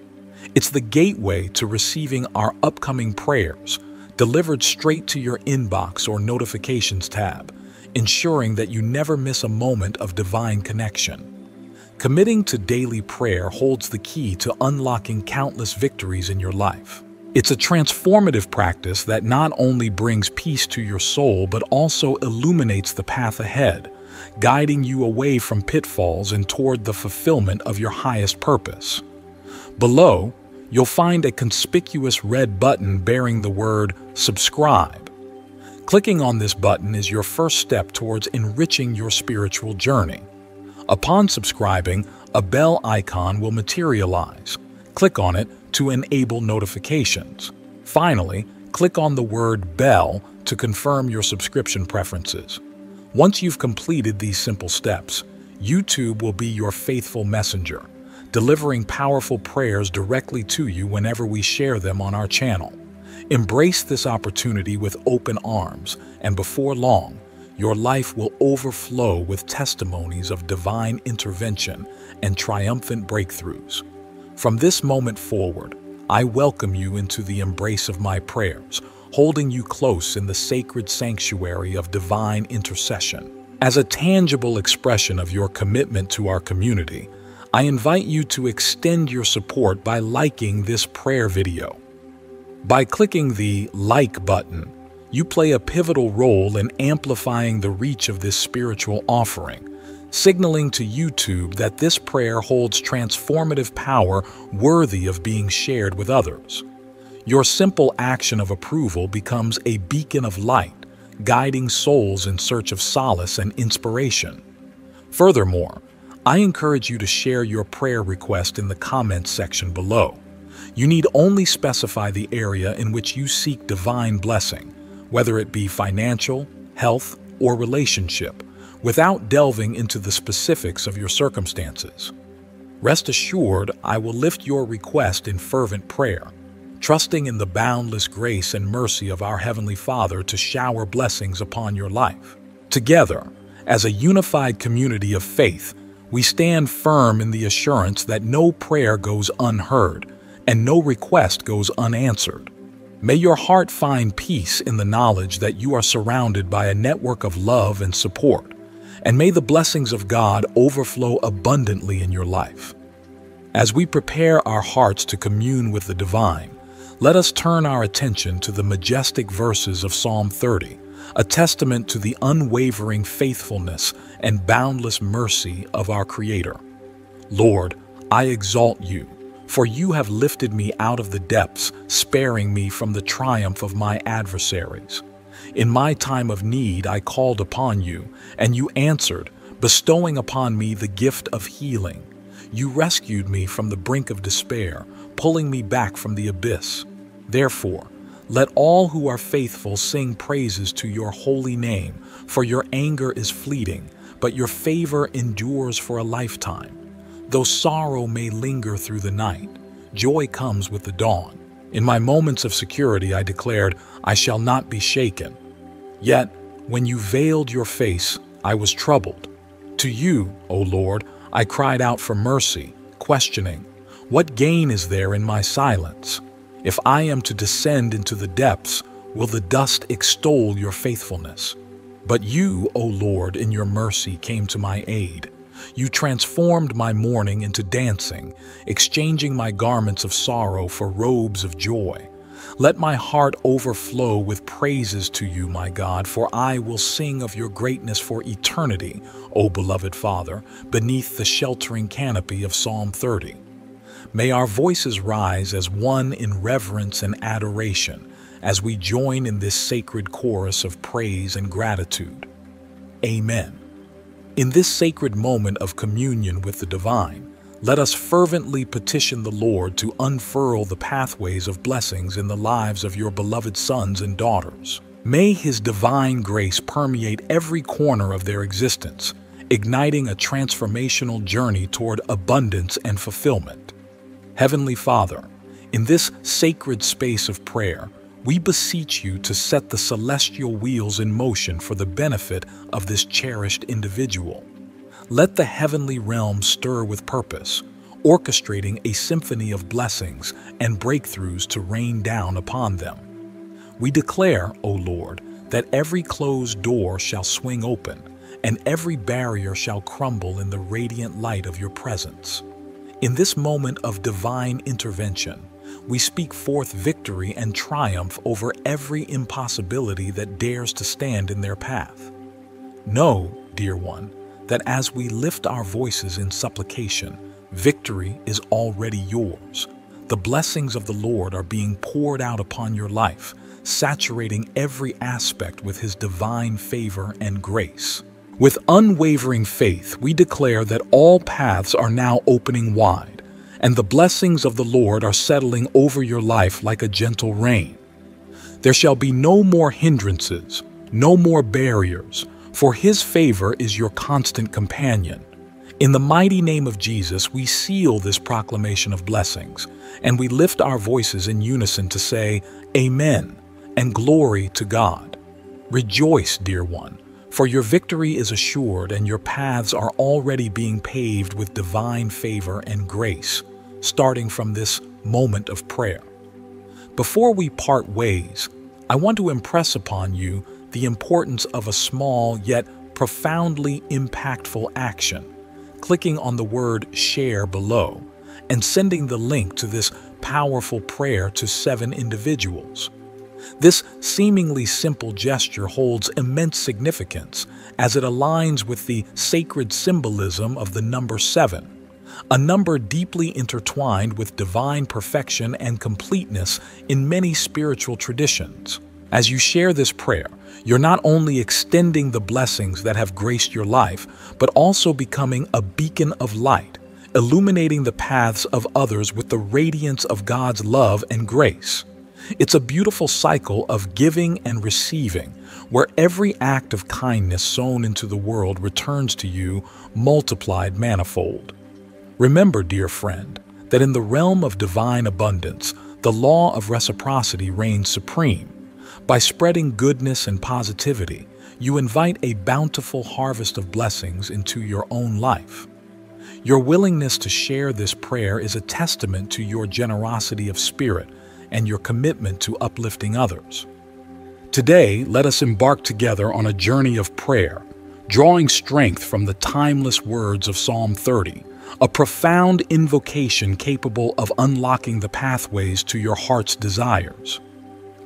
It's the gateway to receiving our upcoming prayers, delivered straight to your inbox or notifications tab, ensuring that you never miss a moment of divine connection. Committing to daily prayer holds the key to unlocking countless victories in your life. It's a transformative practice that not only brings peace to your soul, but also illuminates the path ahead, guiding you away from pitfalls and toward the fulfillment of your highest purpose. Below, you'll find a conspicuous red button bearing the word subscribe. Clicking on this button is your first step towards enriching your spiritual journey. Upon subscribing, a bell icon will materialize. Click on it to enable notifications. Finally, click on the word Bell to confirm your subscription preferences. Once you've completed these simple steps, YouTube will be your faithful messenger, delivering powerful prayers directly to you whenever we share them on our channel. Embrace this opportunity with open arms, and before long, your life will overflow with testimonies of divine intervention and triumphant breakthroughs. From this moment forward, I welcome you into the embrace of my prayers, holding you close in the sacred sanctuary of divine intercession. As a tangible expression of your commitment to our community, I invite you to extend your support by liking this prayer video. By clicking the like button, you play a pivotal role in amplifying the reach of this spiritual offering, signaling to YouTube that this prayer holds transformative power worthy of being shared with others. Your simple action of approval becomes a beacon of light, guiding souls in search of solace and inspiration. Furthermore, I encourage you to share your prayer request in the comments section below. You need only specify the area in which you seek divine blessing, whether it be financial, health, or relationship, without delving into the specifics of your circumstances. Rest assured, I will lift your request in fervent prayer, trusting in the boundless grace and mercy of our Heavenly Father to shower blessings upon your life. Together, as a unified community of faith, we stand firm in the assurance that no prayer goes unheard and no request goes unanswered. May your heart find peace in the knowledge that you are surrounded by a network of love and support, and may the blessings of God overflow abundantly in your life. As we prepare our hearts to commune with the divine, let us turn our attention to the majestic verses of Psalm 30, a testament to the unwavering faithfulness and boundless mercy of our Creator. Lord, I exalt you for you have lifted me out of the depths, sparing me from the triumph of my adversaries. In my time of need I called upon you, and you answered, bestowing upon me the gift of healing. You rescued me from the brink of despair, pulling me back from the abyss. Therefore, let all who are faithful sing praises to your holy name, for your anger is fleeting, but your favor endures for a lifetime. Though sorrow may linger through the night, joy comes with the dawn. In my moments of security, I declared, I shall not be shaken. Yet, when you veiled your face, I was troubled. To you, O Lord, I cried out for mercy, questioning, What gain is there in my silence? If I am to descend into the depths, will the dust extol your faithfulness? But you, O Lord, in your mercy came to my aid. You transformed my mourning into dancing, exchanging my garments of sorrow for robes of joy. Let my heart overflow with praises to you, my God, for I will sing of your greatness for eternity, O beloved Father, beneath the sheltering canopy of Psalm 30. May our voices rise as one in reverence and adoration as we join in this sacred chorus of praise and gratitude. Amen. In this sacred moment of communion with the divine, let us fervently petition the Lord to unfurl the pathways of blessings in the lives of your beloved sons and daughters. May His divine grace permeate every corner of their existence, igniting a transformational journey toward abundance and fulfillment. Heavenly Father, in this sacred space of prayer, we beseech you to set the celestial wheels in motion for the benefit of this cherished individual. Let the heavenly realm stir with purpose, orchestrating a symphony of blessings and breakthroughs to rain down upon them. We declare, O Lord, that every closed door shall swing open, and every barrier shall crumble in the radiant light of your presence. In this moment of divine intervention, we speak forth victory and triumph over every impossibility that dares to stand in their path. Know, dear one, that as we lift our voices in supplication, victory is already yours. The blessings of the Lord are being poured out upon your life, saturating every aspect with His divine favor and grace. With unwavering faith, we declare that all paths are now opening wide and the blessings of the Lord are settling over your life like a gentle rain. There shall be no more hindrances, no more barriers, for his favor is your constant companion. In the mighty name of Jesus, we seal this proclamation of blessings, and we lift our voices in unison to say, Amen, and glory to God. Rejoice, dear one, for your victory is assured and your paths are already being paved with divine favor and grace starting from this moment of prayer. Before we part ways, I want to impress upon you the importance of a small yet profoundly impactful action, clicking on the word share below and sending the link to this powerful prayer to seven individuals. This seemingly simple gesture holds immense significance as it aligns with the sacred symbolism of the number seven, a number deeply intertwined with divine perfection and completeness in many spiritual traditions. As you share this prayer, you're not only extending the blessings that have graced your life, but also becoming a beacon of light, illuminating the paths of others with the radiance of God's love and grace. It's a beautiful cycle of giving and receiving, where every act of kindness sown into the world returns to you multiplied manifold. Remember, dear friend, that in the realm of divine abundance, the law of reciprocity reigns supreme. By spreading goodness and positivity, you invite a bountiful harvest of blessings into your own life. Your willingness to share this prayer is a testament to your generosity of spirit and your commitment to uplifting others. Today, let us embark together on a journey of prayer, drawing strength from the timeless words of Psalm 30, a profound invocation capable of unlocking the pathways to your heart's desires.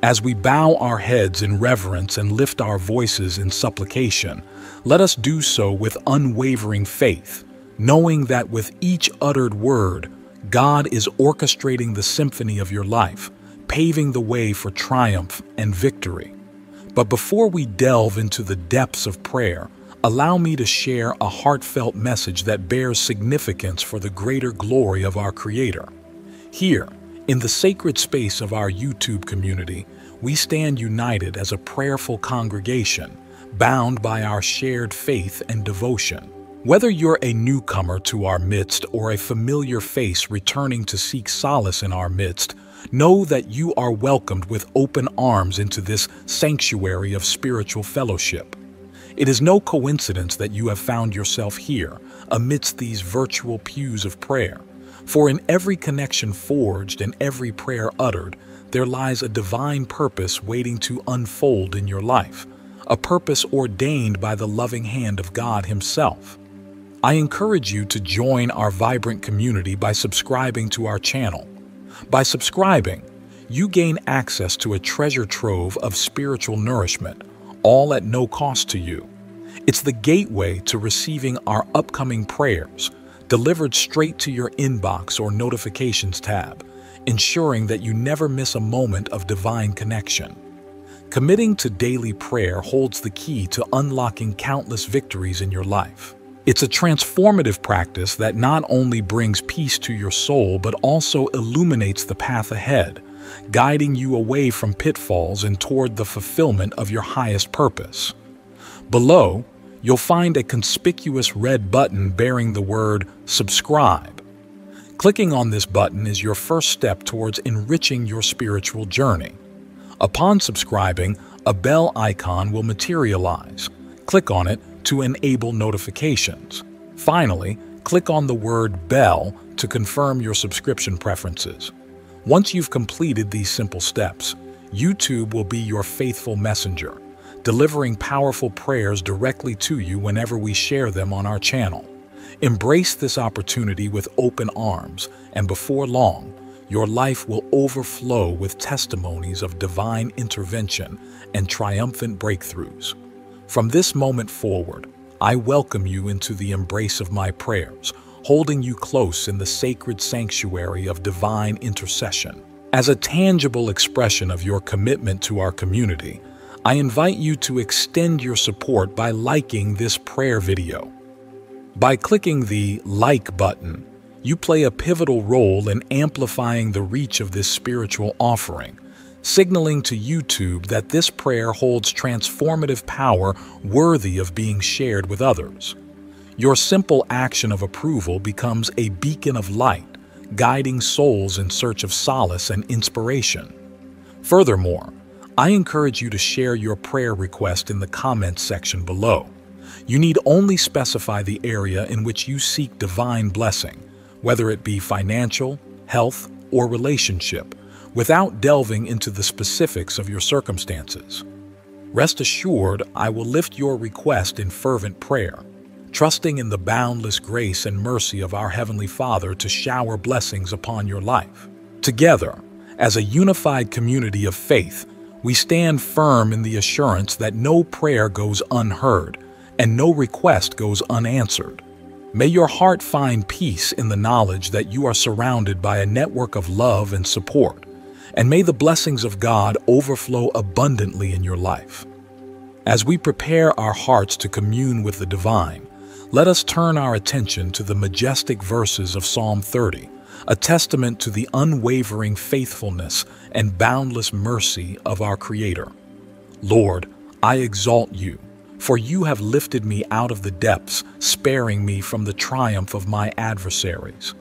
As we bow our heads in reverence and lift our voices in supplication, let us do so with unwavering faith, knowing that with each uttered word, God is orchestrating the symphony of your life, paving the way for triumph and victory. But before we delve into the depths of prayer, allow me to share a heartfelt message that bears significance for the greater glory of our Creator. Here, in the sacred space of our YouTube community, we stand united as a prayerful congregation, bound by our shared faith and devotion. Whether you're a newcomer to our midst or a familiar face returning to seek solace in our midst, know that you are welcomed with open arms into this sanctuary of spiritual fellowship. It is no coincidence that you have found yourself here, amidst these virtual pews of prayer. For in every connection forged and every prayer uttered, there lies a divine purpose waiting to unfold in your life, a purpose ordained by the loving hand of God Himself. I encourage you to join our vibrant community by subscribing to our channel. By subscribing, you gain access to a treasure trove of spiritual nourishment, all at no cost to you. It's the gateway to receiving our upcoming prayers, delivered straight to your inbox or notifications tab, ensuring that you never miss a moment of divine connection. Committing to daily prayer holds the key to unlocking countless victories in your life. It's a transformative practice that not only brings peace to your soul, but also illuminates the path ahead, guiding you away from pitfalls and toward the fulfillment of your highest purpose. Below, you'll find a conspicuous red button bearing the word subscribe. Clicking on this button is your first step towards enriching your spiritual journey. Upon subscribing, a bell icon will materialize. Click on it to enable notifications. Finally, click on the word Bell to confirm your subscription preferences. Once you've completed these simple steps, YouTube will be your faithful messenger, delivering powerful prayers directly to you whenever we share them on our channel. Embrace this opportunity with open arms, and before long, your life will overflow with testimonies of divine intervention and triumphant breakthroughs. From this moment forward, I welcome you into the embrace of my prayers, holding you close in the sacred sanctuary of divine intercession. As a tangible expression of your commitment to our community, I invite you to extend your support by liking this prayer video. By clicking the like button, you play a pivotal role in amplifying the reach of this spiritual offering, signaling to YouTube that this prayer holds transformative power worthy of being shared with others. Your simple action of approval becomes a beacon of light, guiding souls in search of solace and inspiration. Furthermore, I encourage you to share your prayer request in the comments section below. You need only specify the area in which you seek divine blessing, whether it be financial, health, or relationship, without delving into the specifics of your circumstances. Rest assured, I will lift your request in fervent prayer, trusting in the boundless grace and mercy of our Heavenly Father to shower blessings upon your life. Together, as a unified community of faith, we stand firm in the assurance that no prayer goes unheard and no request goes unanswered. May your heart find peace in the knowledge that you are surrounded by a network of love and support, and may the blessings of God overflow abundantly in your life. As we prepare our hearts to commune with the divine, let us turn our attention to the majestic verses of Psalm 30, a testament to the unwavering faithfulness and boundless mercy of our Creator. Lord, I exalt you, for you have lifted me out of the depths, sparing me from the triumph of my adversaries.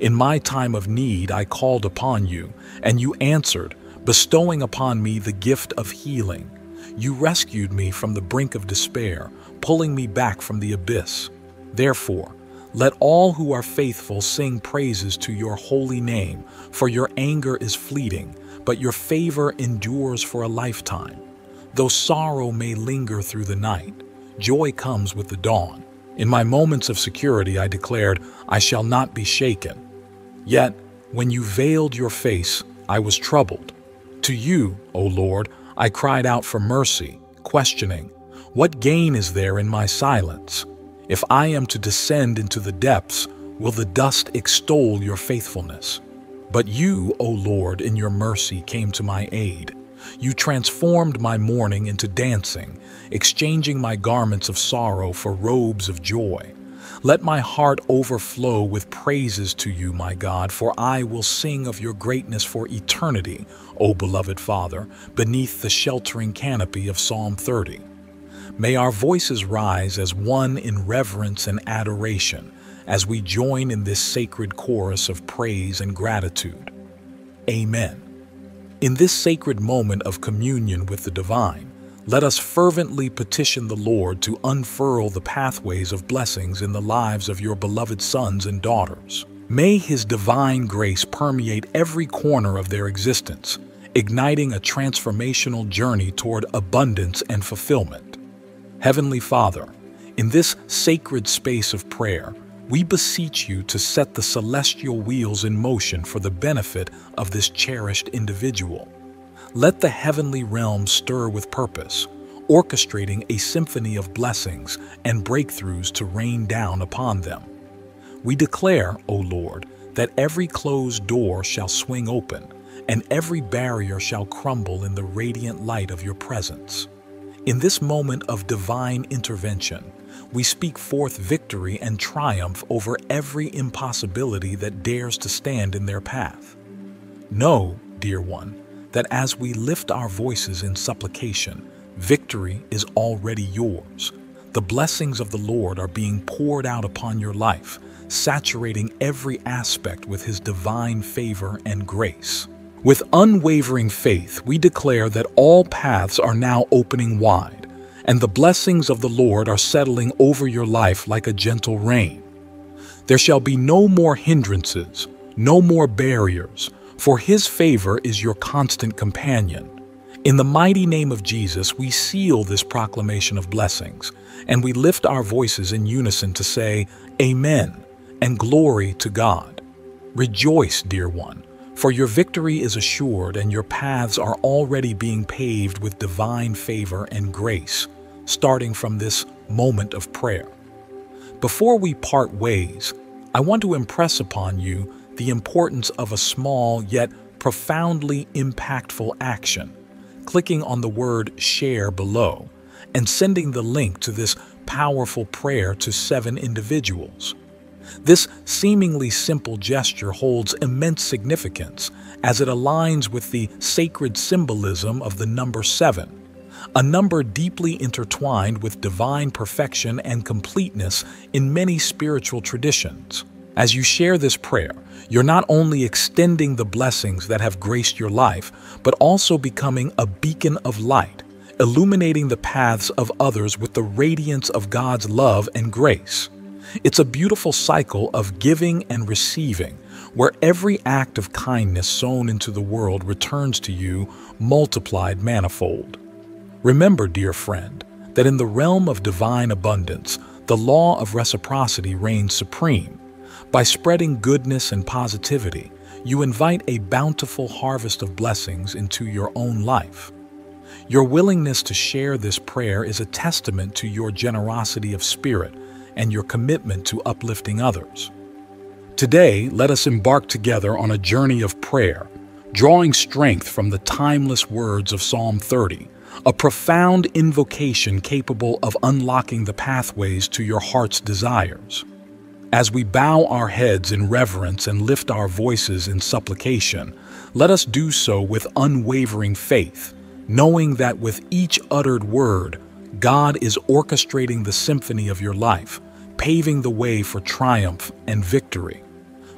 In my time of need I called upon you, and you answered, bestowing upon me the gift of healing. You rescued me from the brink of despair, pulling me back from the abyss. Therefore, let all who are faithful sing praises to your holy name, for your anger is fleeting, but your favor endures for a lifetime. Though sorrow may linger through the night, joy comes with the dawn. In my moments of security, I declared, I shall not be shaken. Yet, when you veiled your face, I was troubled. To you, O Lord, I cried out for mercy, questioning, What gain is there in my silence? If I am to descend into the depths, will the dust extol your faithfulness? But you, O Lord, in your mercy came to my aid. You transformed my mourning into dancing, exchanging my garments of sorrow for robes of joy. Let my heart overflow with praises to you, my God, for I will sing of your greatness for eternity, O beloved Father, beneath the sheltering canopy of Psalm 30. May our voices rise as one in reverence and adoration as we join in this sacred chorus of praise and gratitude. Amen. In this sacred moment of communion with the divine, let us fervently petition the Lord to unfurl the pathways of blessings in the lives of your beloved sons and daughters. May His divine grace permeate every corner of their existence, igniting a transformational journey toward abundance and fulfillment. Heavenly Father, in this sacred space of prayer, we beseech you to set the celestial wheels in motion for the benefit of this cherished individual. Let the heavenly realm stir with purpose, orchestrating a symphony of blessings and breakthroughs to rain down upon them. We declare, O Lord, that every closed door shall swing open, and every barrier shall crumble in the radiant light of your presence. In this moment of divine intervention, we speak forth victory and triumph over every impossibility that dares to stand in their path. Know, dear one, that as we lift our voices in supplication, victory is already yours. The blessings of the Lord are being poured out upon your life, saturating every aspect with His divine favor and grace. With unwavering faith, we declare that all paths are now opening wide, and the blessings of the Lord are settling over your life like a gentle rain. There shall be no more hindrances, no more barriers, for His favor is your constant companion. In the mighty name of Jesus, we seal this proclamation of blessings, and we lift our voices in unison to say, Amen, and glory to God. Rejoice, dear one for your victory is assured and your paths are already being paved with divine favor and grace, starting from this moment of prayer. Before we part ways, I want to impress upon you the importance of a small yet profoundly impactful action, clicking on the word share below and sending the link to this powerful prayer to seven individuals. This seemingly simple gesture holds immense significance as it aligns with the sacred symbolism of the number seven, a number deeply intertwined with divine perfection and completeness in many spiritual traditions. As you share this prayer, you're not only extending the blessings that have graced your life, but also becoming a beacon of light, illuminating the paths of others with the radiance of God's love and grace. It's a beautiful cycle of giving and receiving, where every act of kindness sown into the world returns to you multiplied manifold. Remember, dear friend, that in the realm of divine abundance, the law of reciprocity reigns supreme. By spreading goodness and positivity, you invite a bountiful harvest of blessings into your own life. Your willingness to share this prayer is a testament to your generosity of spirit and your commitment to uplifting others. Today, let us embark together on a journey of prayer, drawing strength from the timeless words of Psalm 30, a profound invocation capable of unlocking the pathways to your heart's desires. As we bow our heads in reverence and lift our voices in supplication, let us do so with unwavering faith, knowing that with each uttered word, God is orchestrating the symphony of your life, paving the way for triumph and victory.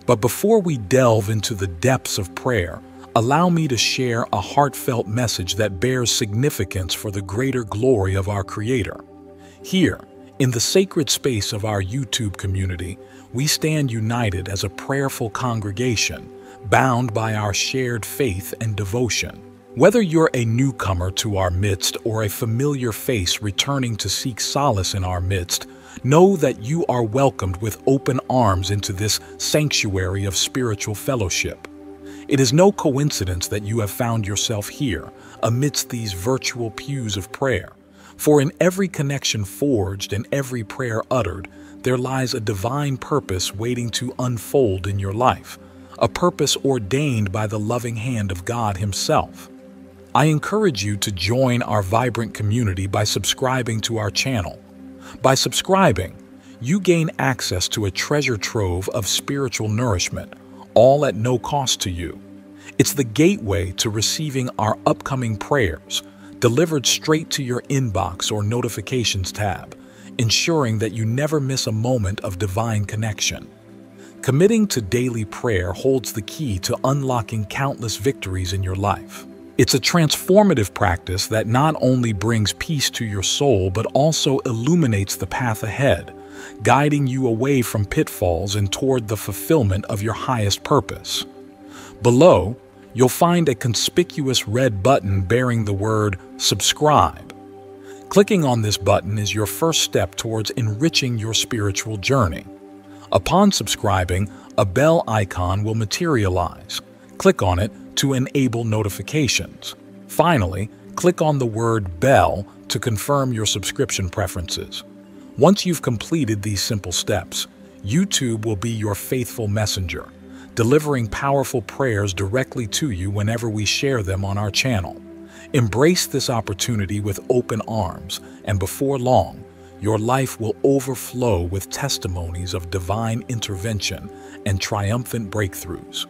But before we delve into the depths of prayer, allow me to share a heartfelt message that bears significance for the greater glory of our Creator. Here, in the sacred space of our YouTube community, we stand united as a prayerful congregation, bound by our shared faith and devotion. Whether you're a newcomer to our midst or a familiar face returning to seek solace in our midst, Know that you are welcomed with open arms into this sanctuary of spiritual fellowship. It is no coincidence that you have found yourself here amidst these virtual pews of prayer. For in every connection forged and every prayer uttered, there lies a divine purpose waiting to unfold in your life, a purpose ordained by the loving hand of God Himself. I encourage you to join our vibrant community by subscribing to our channel by subscribing, you gain access to a treasure trove of spiritual nourishment, all at no cost to you. It's the gateway to receiving our upcoming prayers, delivered straight to your inbox or notifications tab, ensuring that you never miss a moment of divine connection. Committing to daily prayer holds the key to unlocking countless victories in your life. It's a transformative practice that not only brings peace to your soul, but also illuminates the path ahead, guiding you away from pitfalls and toward the fulfillment of your highest purpose. Below, you'll find a conspicuous red button bearing the word subscribe. Clicking on this button is your first step towards enriching your spiritual journey. Upon subscribing, a bell icon will materialize. Click on it to enable notifications. Finally, click on the word Bell to confirm your subscription preferences. Once you've completed these simple steps, YouTube will be your faithful messenger, delivering powerful prayers directly to you whenever we share them on our channel. Embrace this opportunity with open arms, and before long, your life will overflow with testimonies of divine intervention and triumphant breakthroughs.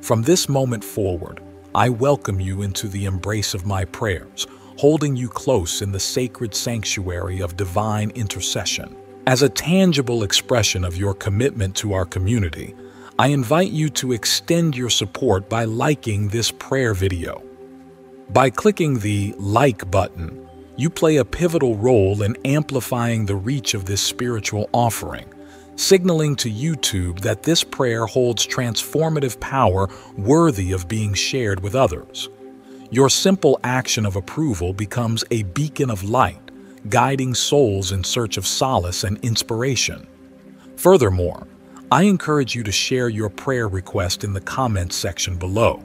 From this moment forward, I welcome you into the embrace of my prayers, holding you close in the sacred sanctuary of divine intercession. As a tangible expression of your commitment to our community, I invite you to extend your support by liking this prayer video. By clicking the like button, you play a pivotal role in amplifying the reach of this spiritual offering signaling to YouTube that this prayer holds transformative power worthy of being shared with others. Your simple action of approval becomes a beacon of light, guiding souls in search of solace and inspiration. Furthermore, I encourage you to share your prayer request in the comments section below.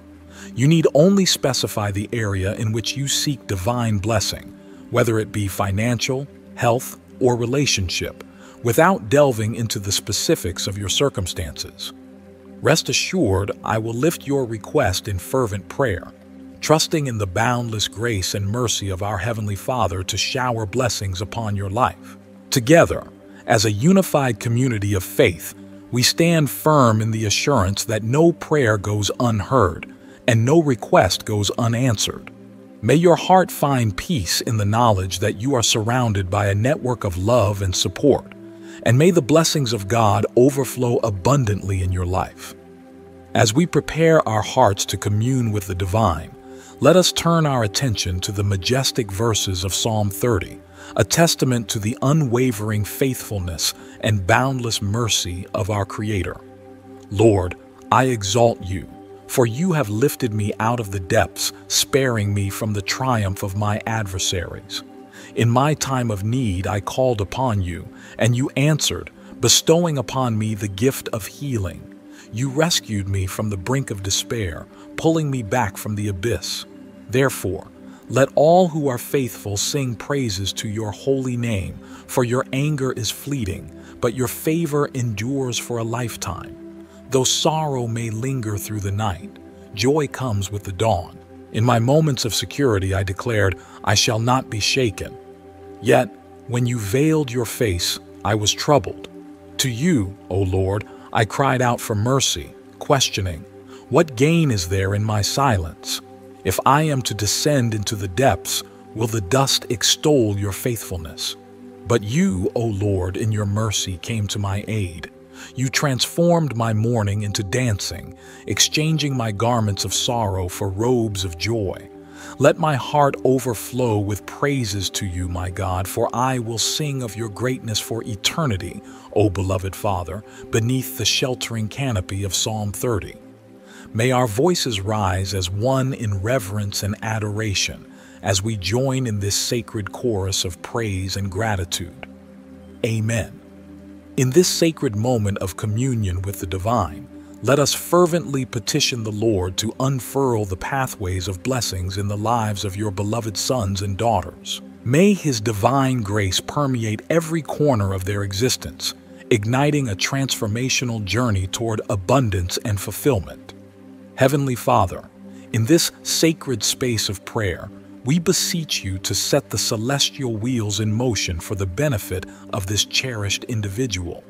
You need only specify the area in which you seek divine blessing, whether it be financial, health, or relationship, without delving into the specifics of your circumstances. Rest assured, I will lift your request in fervent prayer, trusting in the boundless grace and mercy of our Heavenly Father to shower blessings upon your life. Together, as a unified community of faith, we stand firm in the assurance that no prayer goes unheard and no request goes unanswered. May your heart find peace in the knowledge that you are surrounded by a network of love and support and may the blessings of God overflow abundantly in your life. As we prepare our hearts to commune with the divine, let us turn our attention to the majestic verses of Psalm 30, a testament to the unwavering faithfulness and boundless mercy of our Creator. Lord, I exalt you, For you have lifted me out of the depths, sparing me from the triumph of my adversaries. In my time of need I called upon you, and you answered, bestowing upon me the gift of healing. You rescued me from the brink of despair, pulling me back from the abyss. Therefore, let all who are faithful sing praises to your holy name, for your anger is fleeting, but your favor endures for a lifetime. Though sorrow may linger through the night, joy comes with the dawn. In my moments of security, I declared, I shall not be shaken. Yet, when you veiled your face, I was troubled. To you, O Lord, I cried out for mercy, questioning, What gain is there in my silence? If I am to descend into the depths, will the dust extol your faithfulness? But you, O Lord, in your mercy came to my aid. You transformed my mourning into dancing, exchanging my garments of sorrow for robes of joy. Let my heart overflow with praises to you, my God, for I will sing of your greatness for eternity, O beloved Father, beneath the sheltering canopy of Psalm 30. May our voices rise as one in reverence and adoration as we join in this sacred chorus of praise and gratitude. Amen. In this sacred moment of communion with the divine, let us fervently petition the Lord to unfurl the pathways of blessings in the lives of your beloved sons and daughters. May His divine grace permeate every corner of their existence, igniting a transformational journey toward abundance and fulfillment. Heavenly Father, in this sacred space of prayer, we beseech you to set the celestial wheels in motion for the benefit of this cherished individual.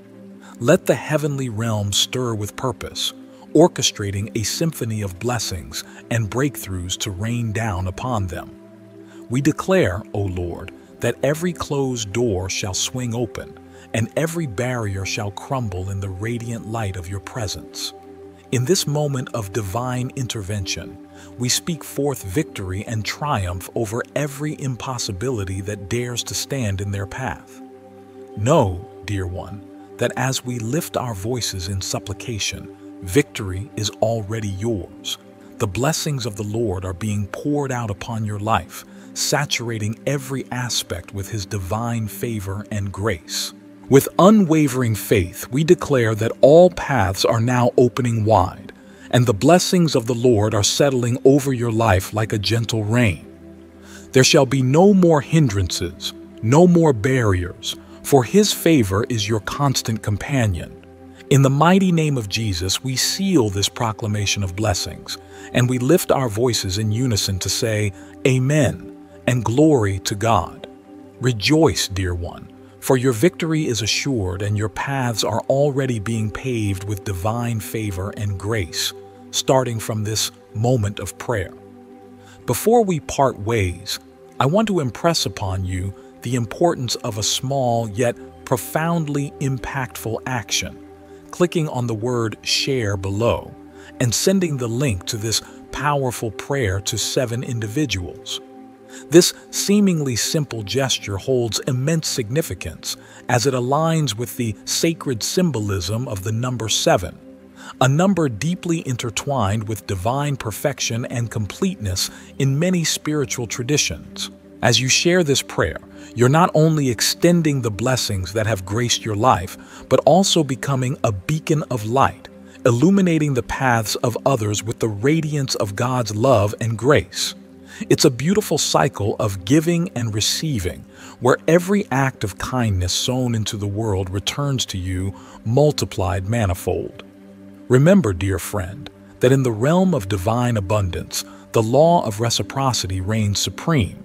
Let the heavenly realm stir with purpose, orchestrating a symphony of blessings and breakthroughs to rain down upon them. We declare, O Lord, that every closed door shall swing open, and every barrier shall crumble in the radiant light of your presence. In this moment of divine intervention, we speak forth victory and triumph over every impossibility that dares to stand in their path. Know, dear one, that as we lift our voices in supplication, victory is already yours. The blessings of the Lord are being poured out upon your life, saturating every aspect with His divine favor and grace. With unwavering faith, we declare that all paths are now opening wide, and the blessings of the Lord are settling over your life like a gentle rain. There shall be no more hindrances, no more barriers, for his favor is your constant companion. In the mighty name of Jesus, we seal this proclamation of blessings, and we lift our voices in unison to say, Amen, and glory to God. Rejoice, dear one, for your victory is assured and your paths are already being paved with divine favor and grace, starting from this moment of prayer. Before we part ways, I want to impress upon you the importance of a small yet profoundly impactful action, clicking on the word share below and sending the link to this powerful prayer to seven individuals. This seemingly simple gesture holds immense significance as it aligns with the sacred symbolism of the number seven, a number deeply intertwined with divine perfection and completeness in many spiritual traditions. As you share this prayer, you're not only extending the blessings that have graced your life, but also becoming a beacon of light, illuminating the paths of others with the radiance of God's love and grace. It's a beautiful cycle of giving and receiving, where every act of kindness sown into the world returns to you multiplied manifold. Remember, dear friend, that in the realm of divine abundance, the law of reciprocity reigns supreme.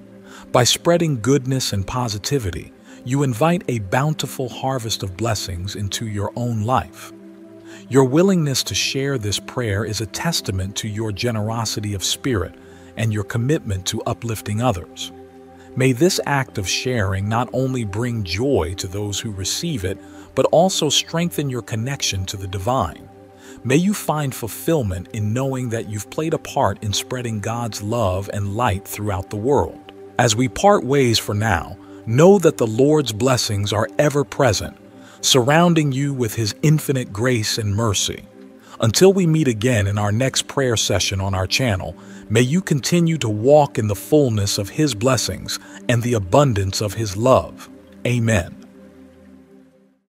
By spreading goodness and positivity, you invite a bountiful harvest of blessings into your own life. Your willingness to share this prayer is a testament to your generosity of spirit and your commitment to uplifting others. May this act of sharing not only bring joy to those who receive it, but also strengthen your connection to the divine. May you find fulfillment in knowing that you've played a part in spreading God's love and light throughout the world. As we part ways for now, know that the Lord's blessings are ever present, surrounding you with His infinite grace and mercy. Until we meet again in our next prayer session on our channel, may you continue to walk in the fullness of His blessings and the abundance of His love. Amen.